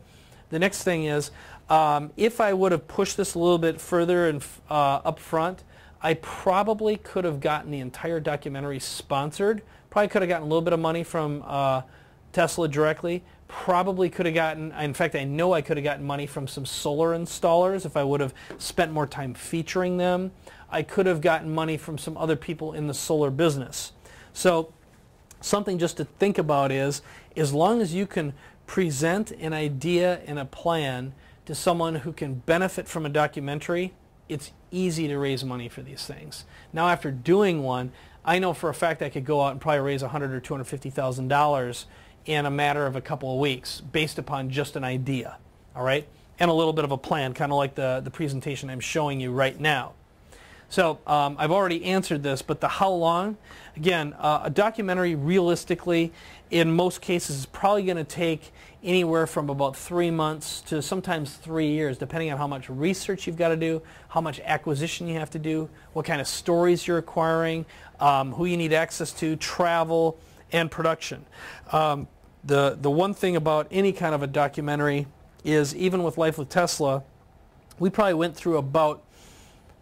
The next thing is, um, if I would have pushed this a little bit further and uh, up front, I probably could have gotten the entire documentary sponsored. Probably could have gotten a little bit of money from uh, Tesla directly. Probably could have gotten, in fact, I know I could have gotten money from some solar installers if I would have spent more time featuring them. I could have gotten money from some other people in the solar business. So something just to think about is, as long as you can present an idea and a plan to someone who can benefit from a documentary, it's easy to raise money for these things. Now after doing one, I know for a fact I could go out and probably raise 100 or 250 thousand dollars in a matter of a couple of weeks based upon just an idea, all right? And a little bit of a plan, kind of like the, the presentation I'm showing you right now. So um, I've already answered this, but the how long, again, uh, a documentary realistically, in most cases, is probably going to take anywhere from about three months to sometimes three years, depending on how much research you've got to do, how much acquisition you have to do, what kind of stories you're acquiring, um, who you need access to, travel, and production. Um, the, the one thing about any kind of a documentary is even with Life with Tesla, we probably went through about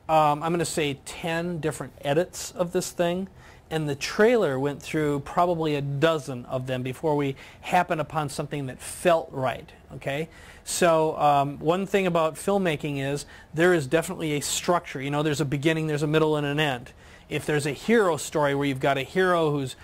um, I'm going to say 10 different edits of this thing. And the trailer went through probably a dozen of them before we happened upon something that felt right. Okay, so um, one thing about filmmaking is there is definitely a structure. You know, there's a beginning, there's a middle, and an end. If there's a hero story where you've got a hero who's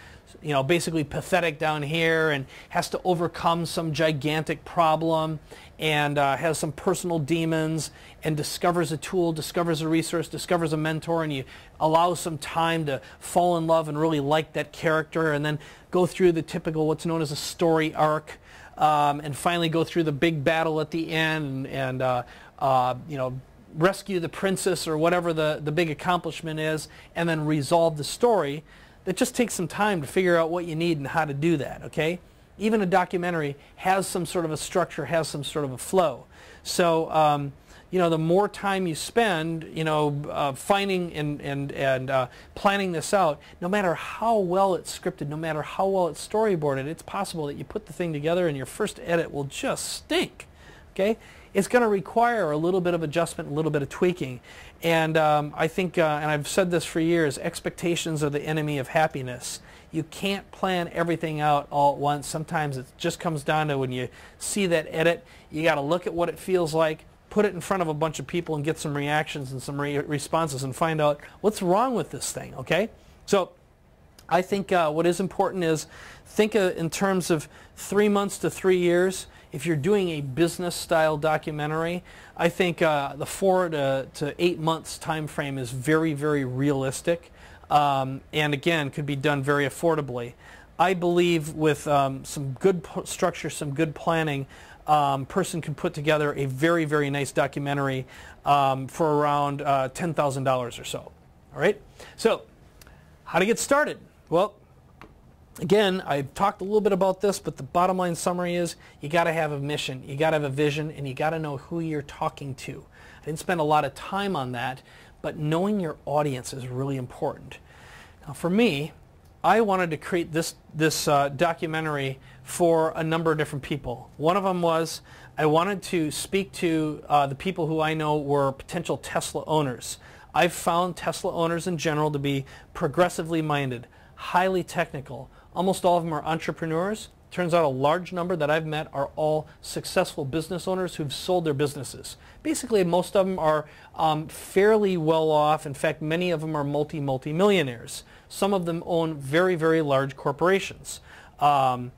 you know, basically pathetic down here and has to overcome some gigantic problem and uh, has some personal demons and discovers a tool, discovers a resource, discovers a mentor, and you allow some time to fall in love and really like that character and then go through the typical what's known as a story arc um, and finally go through the big battle at the end and, uh, uh, you know, rescue the princess or whatever the, the big accomplishment is and then resolve the story. That just takes some time to figure out what you need and how to do that, okay? Even a documentary has some sort of a structure, has some sort of a flow. So, um, you know, the more time you spend, you know, uh, finding and, and, and uh, planning this out, no matter how well it's scripted, no matter how well it's storyboarded, it's possible that you put the thing together and your first edit will just stink, okay? It's going to require a little bit of adjustment, a little bit of tweaking. And um, I think, uh, and I've said this for years, expectations are the enemy of happiness. You can't plan everything out all at once. Sometimes it just comes down to when you see that edit, you got to look at what it feels like, put it in front of a bunch of people and get some reactions and some re responses and find out what's wrong with this thing, okay? So I think uh, what is important is think uh, in terms of three months to three years. If you're doing a business style documentary, I think uh, the four to, to, eight months time frame is very, very realistic um, and again could be done very affordably. I believe with um, some good structure, some good planning, um, person can put together a very, very nice documentary um, for around uh, $10,000 or so. All right? So, how to get started? Well, again, I've talked a little bit about this, but the bottom line summary is you got to have a mission, you got to have a vision, and you got to know who you're talking to. I didn't spend a lot of time on that, but knowing your audience is really important. Now, for me, I wanted to create this this uh, documentary for a number of different people. One of them was I wanted to speak to uh, the people who I know were potential Tesla owners. I've found Tesla owners in general to be progressively minded, highly technical. Almost all of them are entrepreneurs. Turns out a large number that I've met are all successful business owners who've sold their businesses. Basically, most of them are um, fairly well off. In fact, many of them are multi, multi-millionaires. Some of them own very, very large corporations. Um,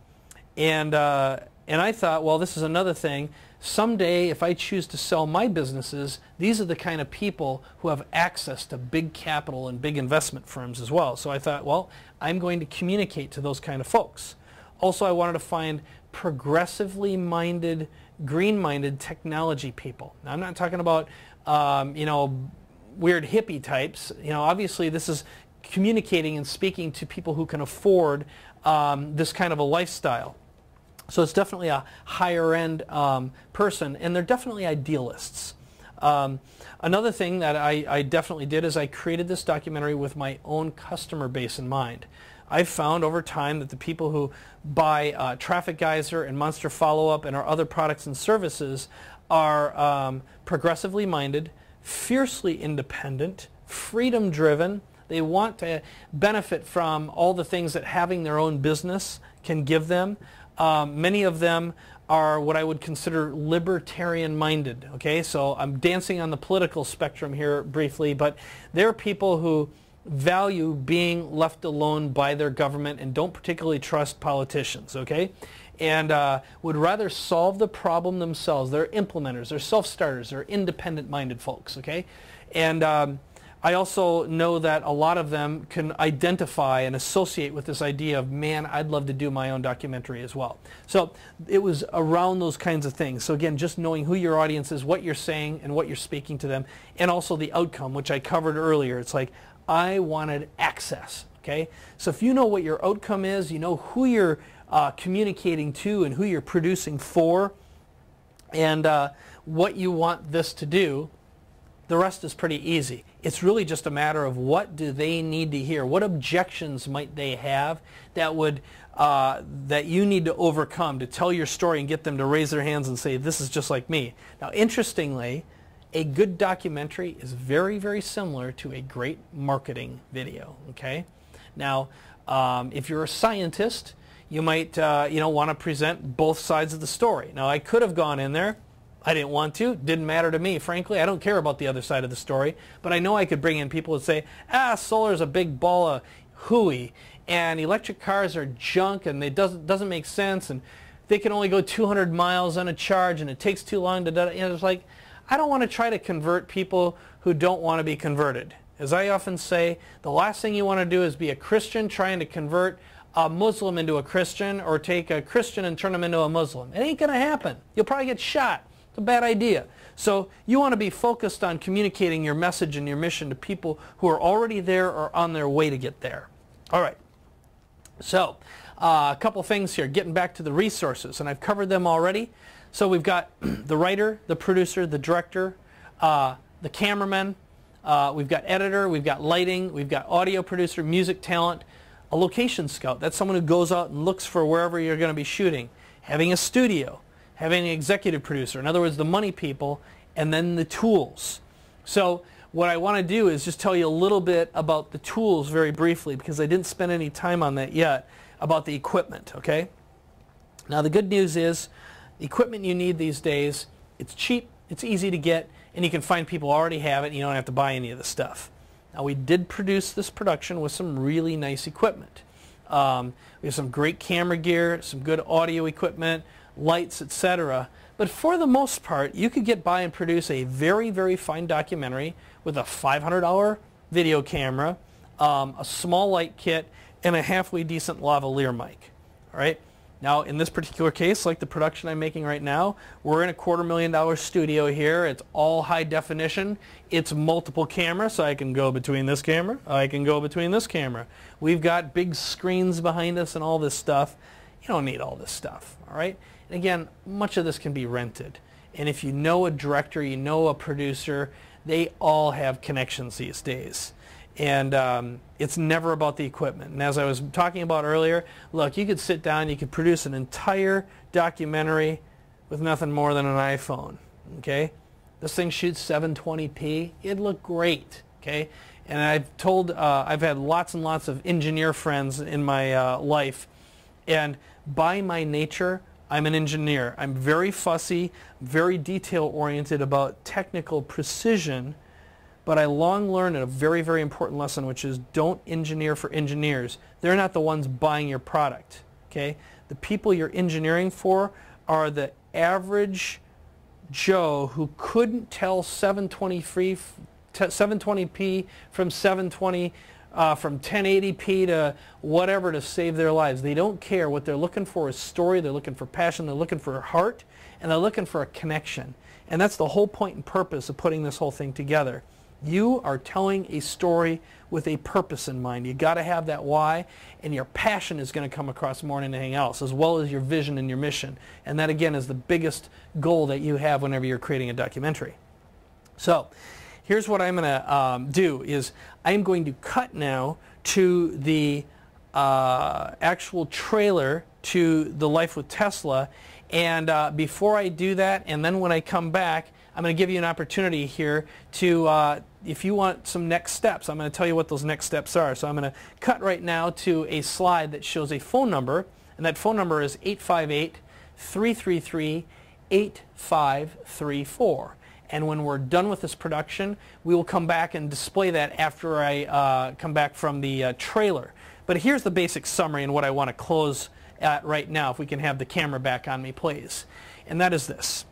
and, uh, and I thought, well, this is another thing someday if I choose to sell my businesses, these are the kind of people who have access to big capital and big investment firms as well. So I thought, well, I'm going to communicate to those kind of folks. Also, I wanted to find progressively minded, green-minded technology people. Now, I'm not talking about, um, you know, weird hippie types. You know, obviously this is communicating and speaking to people who can afford um, this kind of a lifestyle. So it's definitely a higher end um, person, and they're definitely idealists. Um, another thing that I, I, definitely did is I created this documentary with my own customer base in mind. I've found over time that the people who buy uh, Traffic Geyser and Monster Follow-Up and our other products and services are um, progressively minded, fiercely independent, freedom driven. They want to benefit from all the things that having their own business can give them. Um, many of them are what I would consider libertarian-minded. Okay, so I'm dancing on the political spectrum here briefly, but they're people who value being left alone by their government and don't particularly trust politicians. Okay, and uh, would rather solve the problem themselves. They're implementers. They're self-starters. They're independent-minded folks. Okay, and um, I also know that a lot of them can identify and associate with this idea of, man, I'd love to do my own documentary as well. So it was around those kinds of things. So again, just knowing who your audience is, what you're saying, and what you're speaking to them, and also the outcome, which I covered earlier. It's like, I wanted access. Okay? So if you know what your outcome is, you know who you're uh, communicating to and who you're producing for, and uh, what you want this to do, the rest is pretty easy. It's really just a matter of what do they need to hear? What objections might they have that would uh, that you need to overcome to tell your story and get them to raise their hands and say, this is just like me. Now, interestingly, a good documentary is very, very similar to a great marketing video, okay? Now, um, if you're a scientist, you might uh, you know want to present both sides of the story. Now, I could have gone in there. I didn't want to. Didn't matter to me, frankly. I don't care about the other side of the story. But I know I could bring in people and say, ah, solar is a big ball of hooey, and electric cars are junk, and it doesn't doesn't make sense, and they can only go 200 miles on a charge, and it takes too long to. You know, it's like I don't want to try to convert people who don't want to be converted. As I often say, the last thing you want to do is be a Christian trying to convert a Muslim into a Christian or take a Christian and turn them into a Muslim. It ain't going to happen. You'll probably get shot. It's a bad idea. So you want to be focused on communicating your message and your mission to people who are already there or on their way to get there. All right. So uh, a couple things here, getting back to the resources, and I've covered them already. So we've got <clears throat> the writer, the producer, the director, uh, the cameraman, uh, we've got editor, we've got lighting, we've got audio producer, music talent, a location scout. That's someone who goes out and looks for wherever you're going to be shooting. Having a studio, having an executive producer. In other words, the money people, and then the tools. So what I want to do is just tell you a little bit about the tools very briefly because I didn't spend any time on that yet about the equipment, okay? Now the good news is the equipment you need these days, it's cheap, it's easy to get, and you can find people already have it and you don't have to buy any of the stuff. Now we did produce this production with some really nice equipment. Um, we have some great camera gear, some good audio equipment, lights, etc. But for the most part, you could get by and produce a very, very fine documentary with a $500 video camera, um, a small light kit, and a halfway decent lavalier mic. All right. Now, in this particular case, like the production I'm making right now, we're in a quarter million dollar studio here. It's all high definition. It's multiple cameras, so I can go between this camera. I can go between this camera. We've got big screens behind us and all this stuff. You don't need all this stuff, all right? And again, much of this can be rented. And if you know a director, you know a producer, they all have connections these days and um, it's never about the equipment. And as I was talking about earlier, look, you could sit down, you could produce an entire documentary with nothing more than an iPhone. Okay, this thing shoots 720p. It'd look great. Okay, and I've told, uh, I've had lots and lots of engineer friends in my uh, life, and by my nature, I'm an engineer. I'm very fussy, very detail oriented about technical precision but I long learned a very, very important lesson, which is don't engineer for engineers. They're not the ones buying your product. Okay? The people you're engineering for are the average Joe who couldn't tell 720 720p from 720 uh, from 1080p to whatever to save their lives. They don't care. What they're looking for is story. They're looking for passion. They're looking for a heart. And they're looking for a connection. And that's the whole point and purpose of putting this whole thing together. You are telling a story with a purpose in mind. You got to have that why, and your passion is going to come across more than anything else, as well as your vision and your mission. And that again is the biggest goal that you have whenever you're creating a documentary. So, here's what I'm going to um, do: is I'm going to cut now to the uh, actual trailer to the Life with Tesla. And uh, before I do that, and then when I come back, I'm going to give you an opportunity here to, uh, if you want some next steps, I'm going to tell you what those next steps are. So I'm going to cut right now to a slide that shows a phone number, and that phone number is 858-333-8534. And when we're done with this production, we will come back and display that after I uh, come back from the uh, trailer. But here's the basic summary and what I want to close at right now, if we can have the camera back on me, please. And that is this.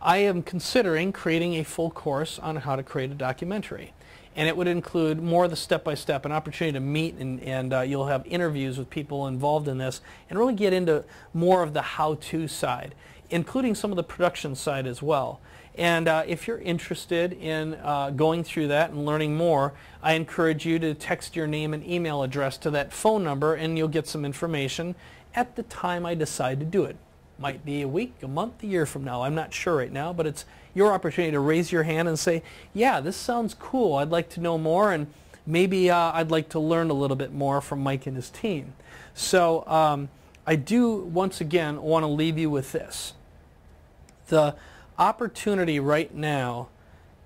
I am considering creating a full course on how to create a documentary. And it would include more of the step-by-step, an opportunity to meet and, and uh, you'll have interviews with people involved in this and really get into more of the how-to side, including some of the production side as well. And uh, if you're interested in uh, going through that and learning more, I encourage you to text your name and email address to that phone number and you'll get some information at the time I decide to do it. Might be a week, a month, a year from now. I'm not sure right now, but it's your opportunity to raise your hand and say, yeah, this sounds cool. I'd like to know more and maybe uh, I'd like to learn a little bit more from Mike and his team. So um, I do, once again, want to leave you with this. The opportunity right now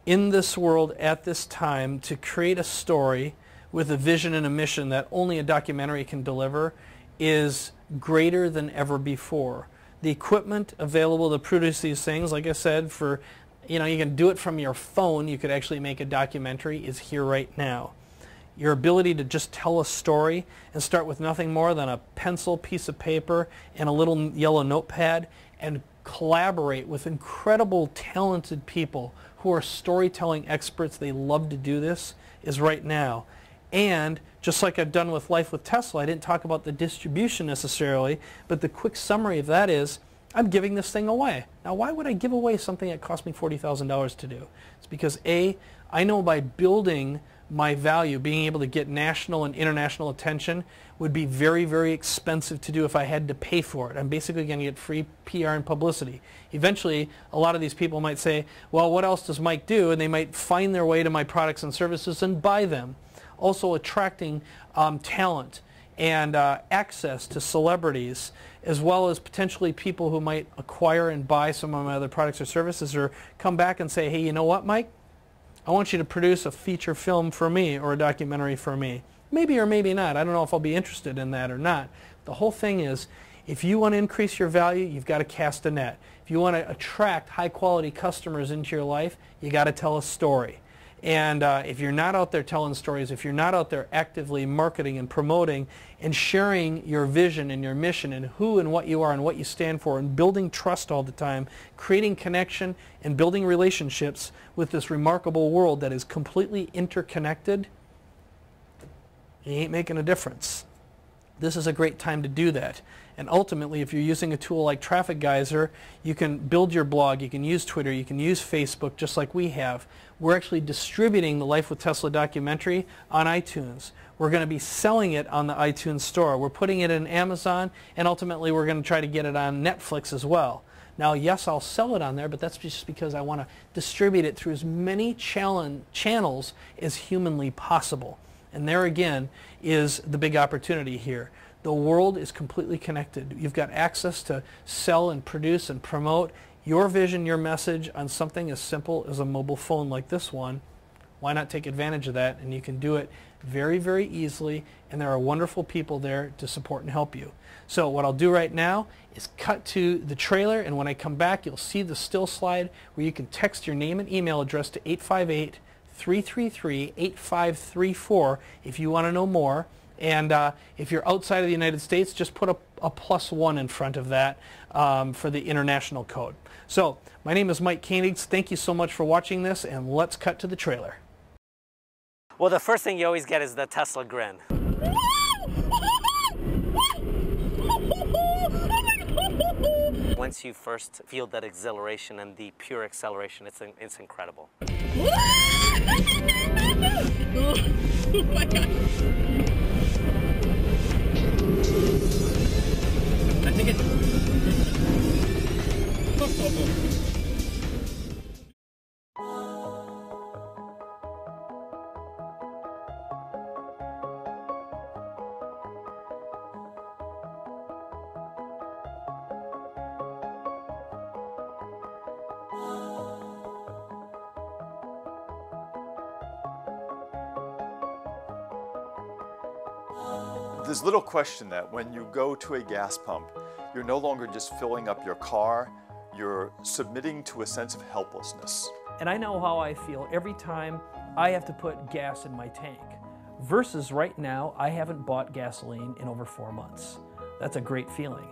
in this world at this time to create a story with a vision and a mission that only a documentary can deliver is greater than ever before. The equipment available to produce these things, like I said, for you know, you can do it from your phone. You could actually make a documentary is here right now. Your ability to just tell a story and start with nothing more than a pencil, piece of paper, and a little yellow notepad and collaborate with incredible talented people who are storytelling experts. They love to do this is right now. And just like I've done with Life with Tesla, I didn't talk about the distribution necessarily, but the quick summary of that is I'm giving this thing away. Now, why would I give away something that cost me $40,000 to do? It's because A, I know by building my value, being able to get national and international attention would be very, very expensive to do if I had to pay for it. I'm basically going to get free PR and publicity. Eventually, a lot of these people might say, well, what else does Mike do? And they might find their way to my products and services and buy them. Also attracting um, talent and uh, access to celebrities as well as potentially people who might acquire and buy some of my other products or services or come back and say, hey, you know what, Mike? I want you to produce a feature film for me or a documentary for me. Maybe or maybe not. I don't know if I'll be interested in that or not. The whole thing is, if you want to increase your value, you've got to cast a net. If you want to attract high quality customers into your life, you got to tell a story. And uh, if you're not out there telling stories, if you're not out there actively marketing and promoting and sharing your vision and your mission and who and what you are and what you stand for and building trust all the time, creating connection and building relationships with this remarkable world that is completely interconnected, you ain't making a difference. This is a great time to do that. And ultimately, if you're using a tool like Traffic Geyser, you can build your blog, you can use Twitter, you can use Facebook, just like we have. We're actually distributing the Life with Tesla documentary on iTunes. We're going to be selling it on the iTunes store. We're putting it in Amazon, and ultimately we're going to try to get it on Netflix as well. Now, yes, I'll sell it on there, but that's just because I want to distribute it through as many channels as humanly possible. And there again is the big opportunity here. The world is completely connected. You've got access to sell and produce and promote your vision, your message on something as simple as a mobile phone like this one. Why not take advantage of that? And you can do it very, very easily, and there are wonderful people there to support and help you. So what I'll do right now is cut to the trailer, and when I come back, you'll see the still slide where you can text your name and email address to 858 333 8534 if you want to know more. And uh, if you're outside of the United States, just put a, a plus one in front of that um, for the international code. So my name is Mike Koenigs. Thank you so much for watching this, and let's cut to the trailer. Well, the first thing you always get is the Tesla grin. <laughs> Once you first feel that exhilaration and the pure acceleration, it's, it's incredible. <laughs> oh my God. I think it's... There's little question that when you go to a gas pump, you're no longer just filling up your car, you're submitting to a sense of helplessness. And I know how I feel every time I have to put gas in my tank. Versus right now, I haven't bought gasoline in over four months. That's a great feeling.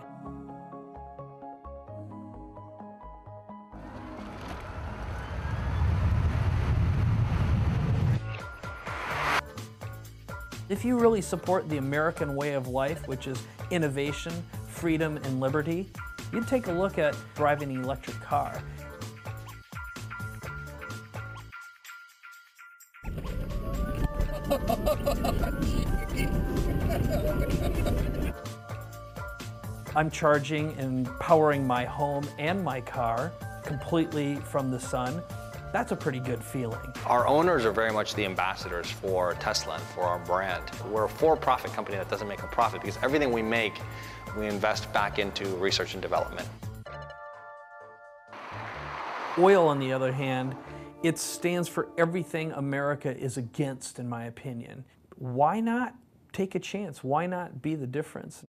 If you really support the American way of life, which is innovation, freedom, and liberty, you'd take a look at driving an electric car. I'm charging and powering my home and my car completely from the sun that's a pretty good feeling. Our owners are very much the ambassadors for Tesla and for our brand. We're a for-profit company that doesn't make a profit because everything we make, we invest back into research and development. Oil, on the other hand, it stands for everything America is against, in my opinion. why not take a chance? Why not be the difference?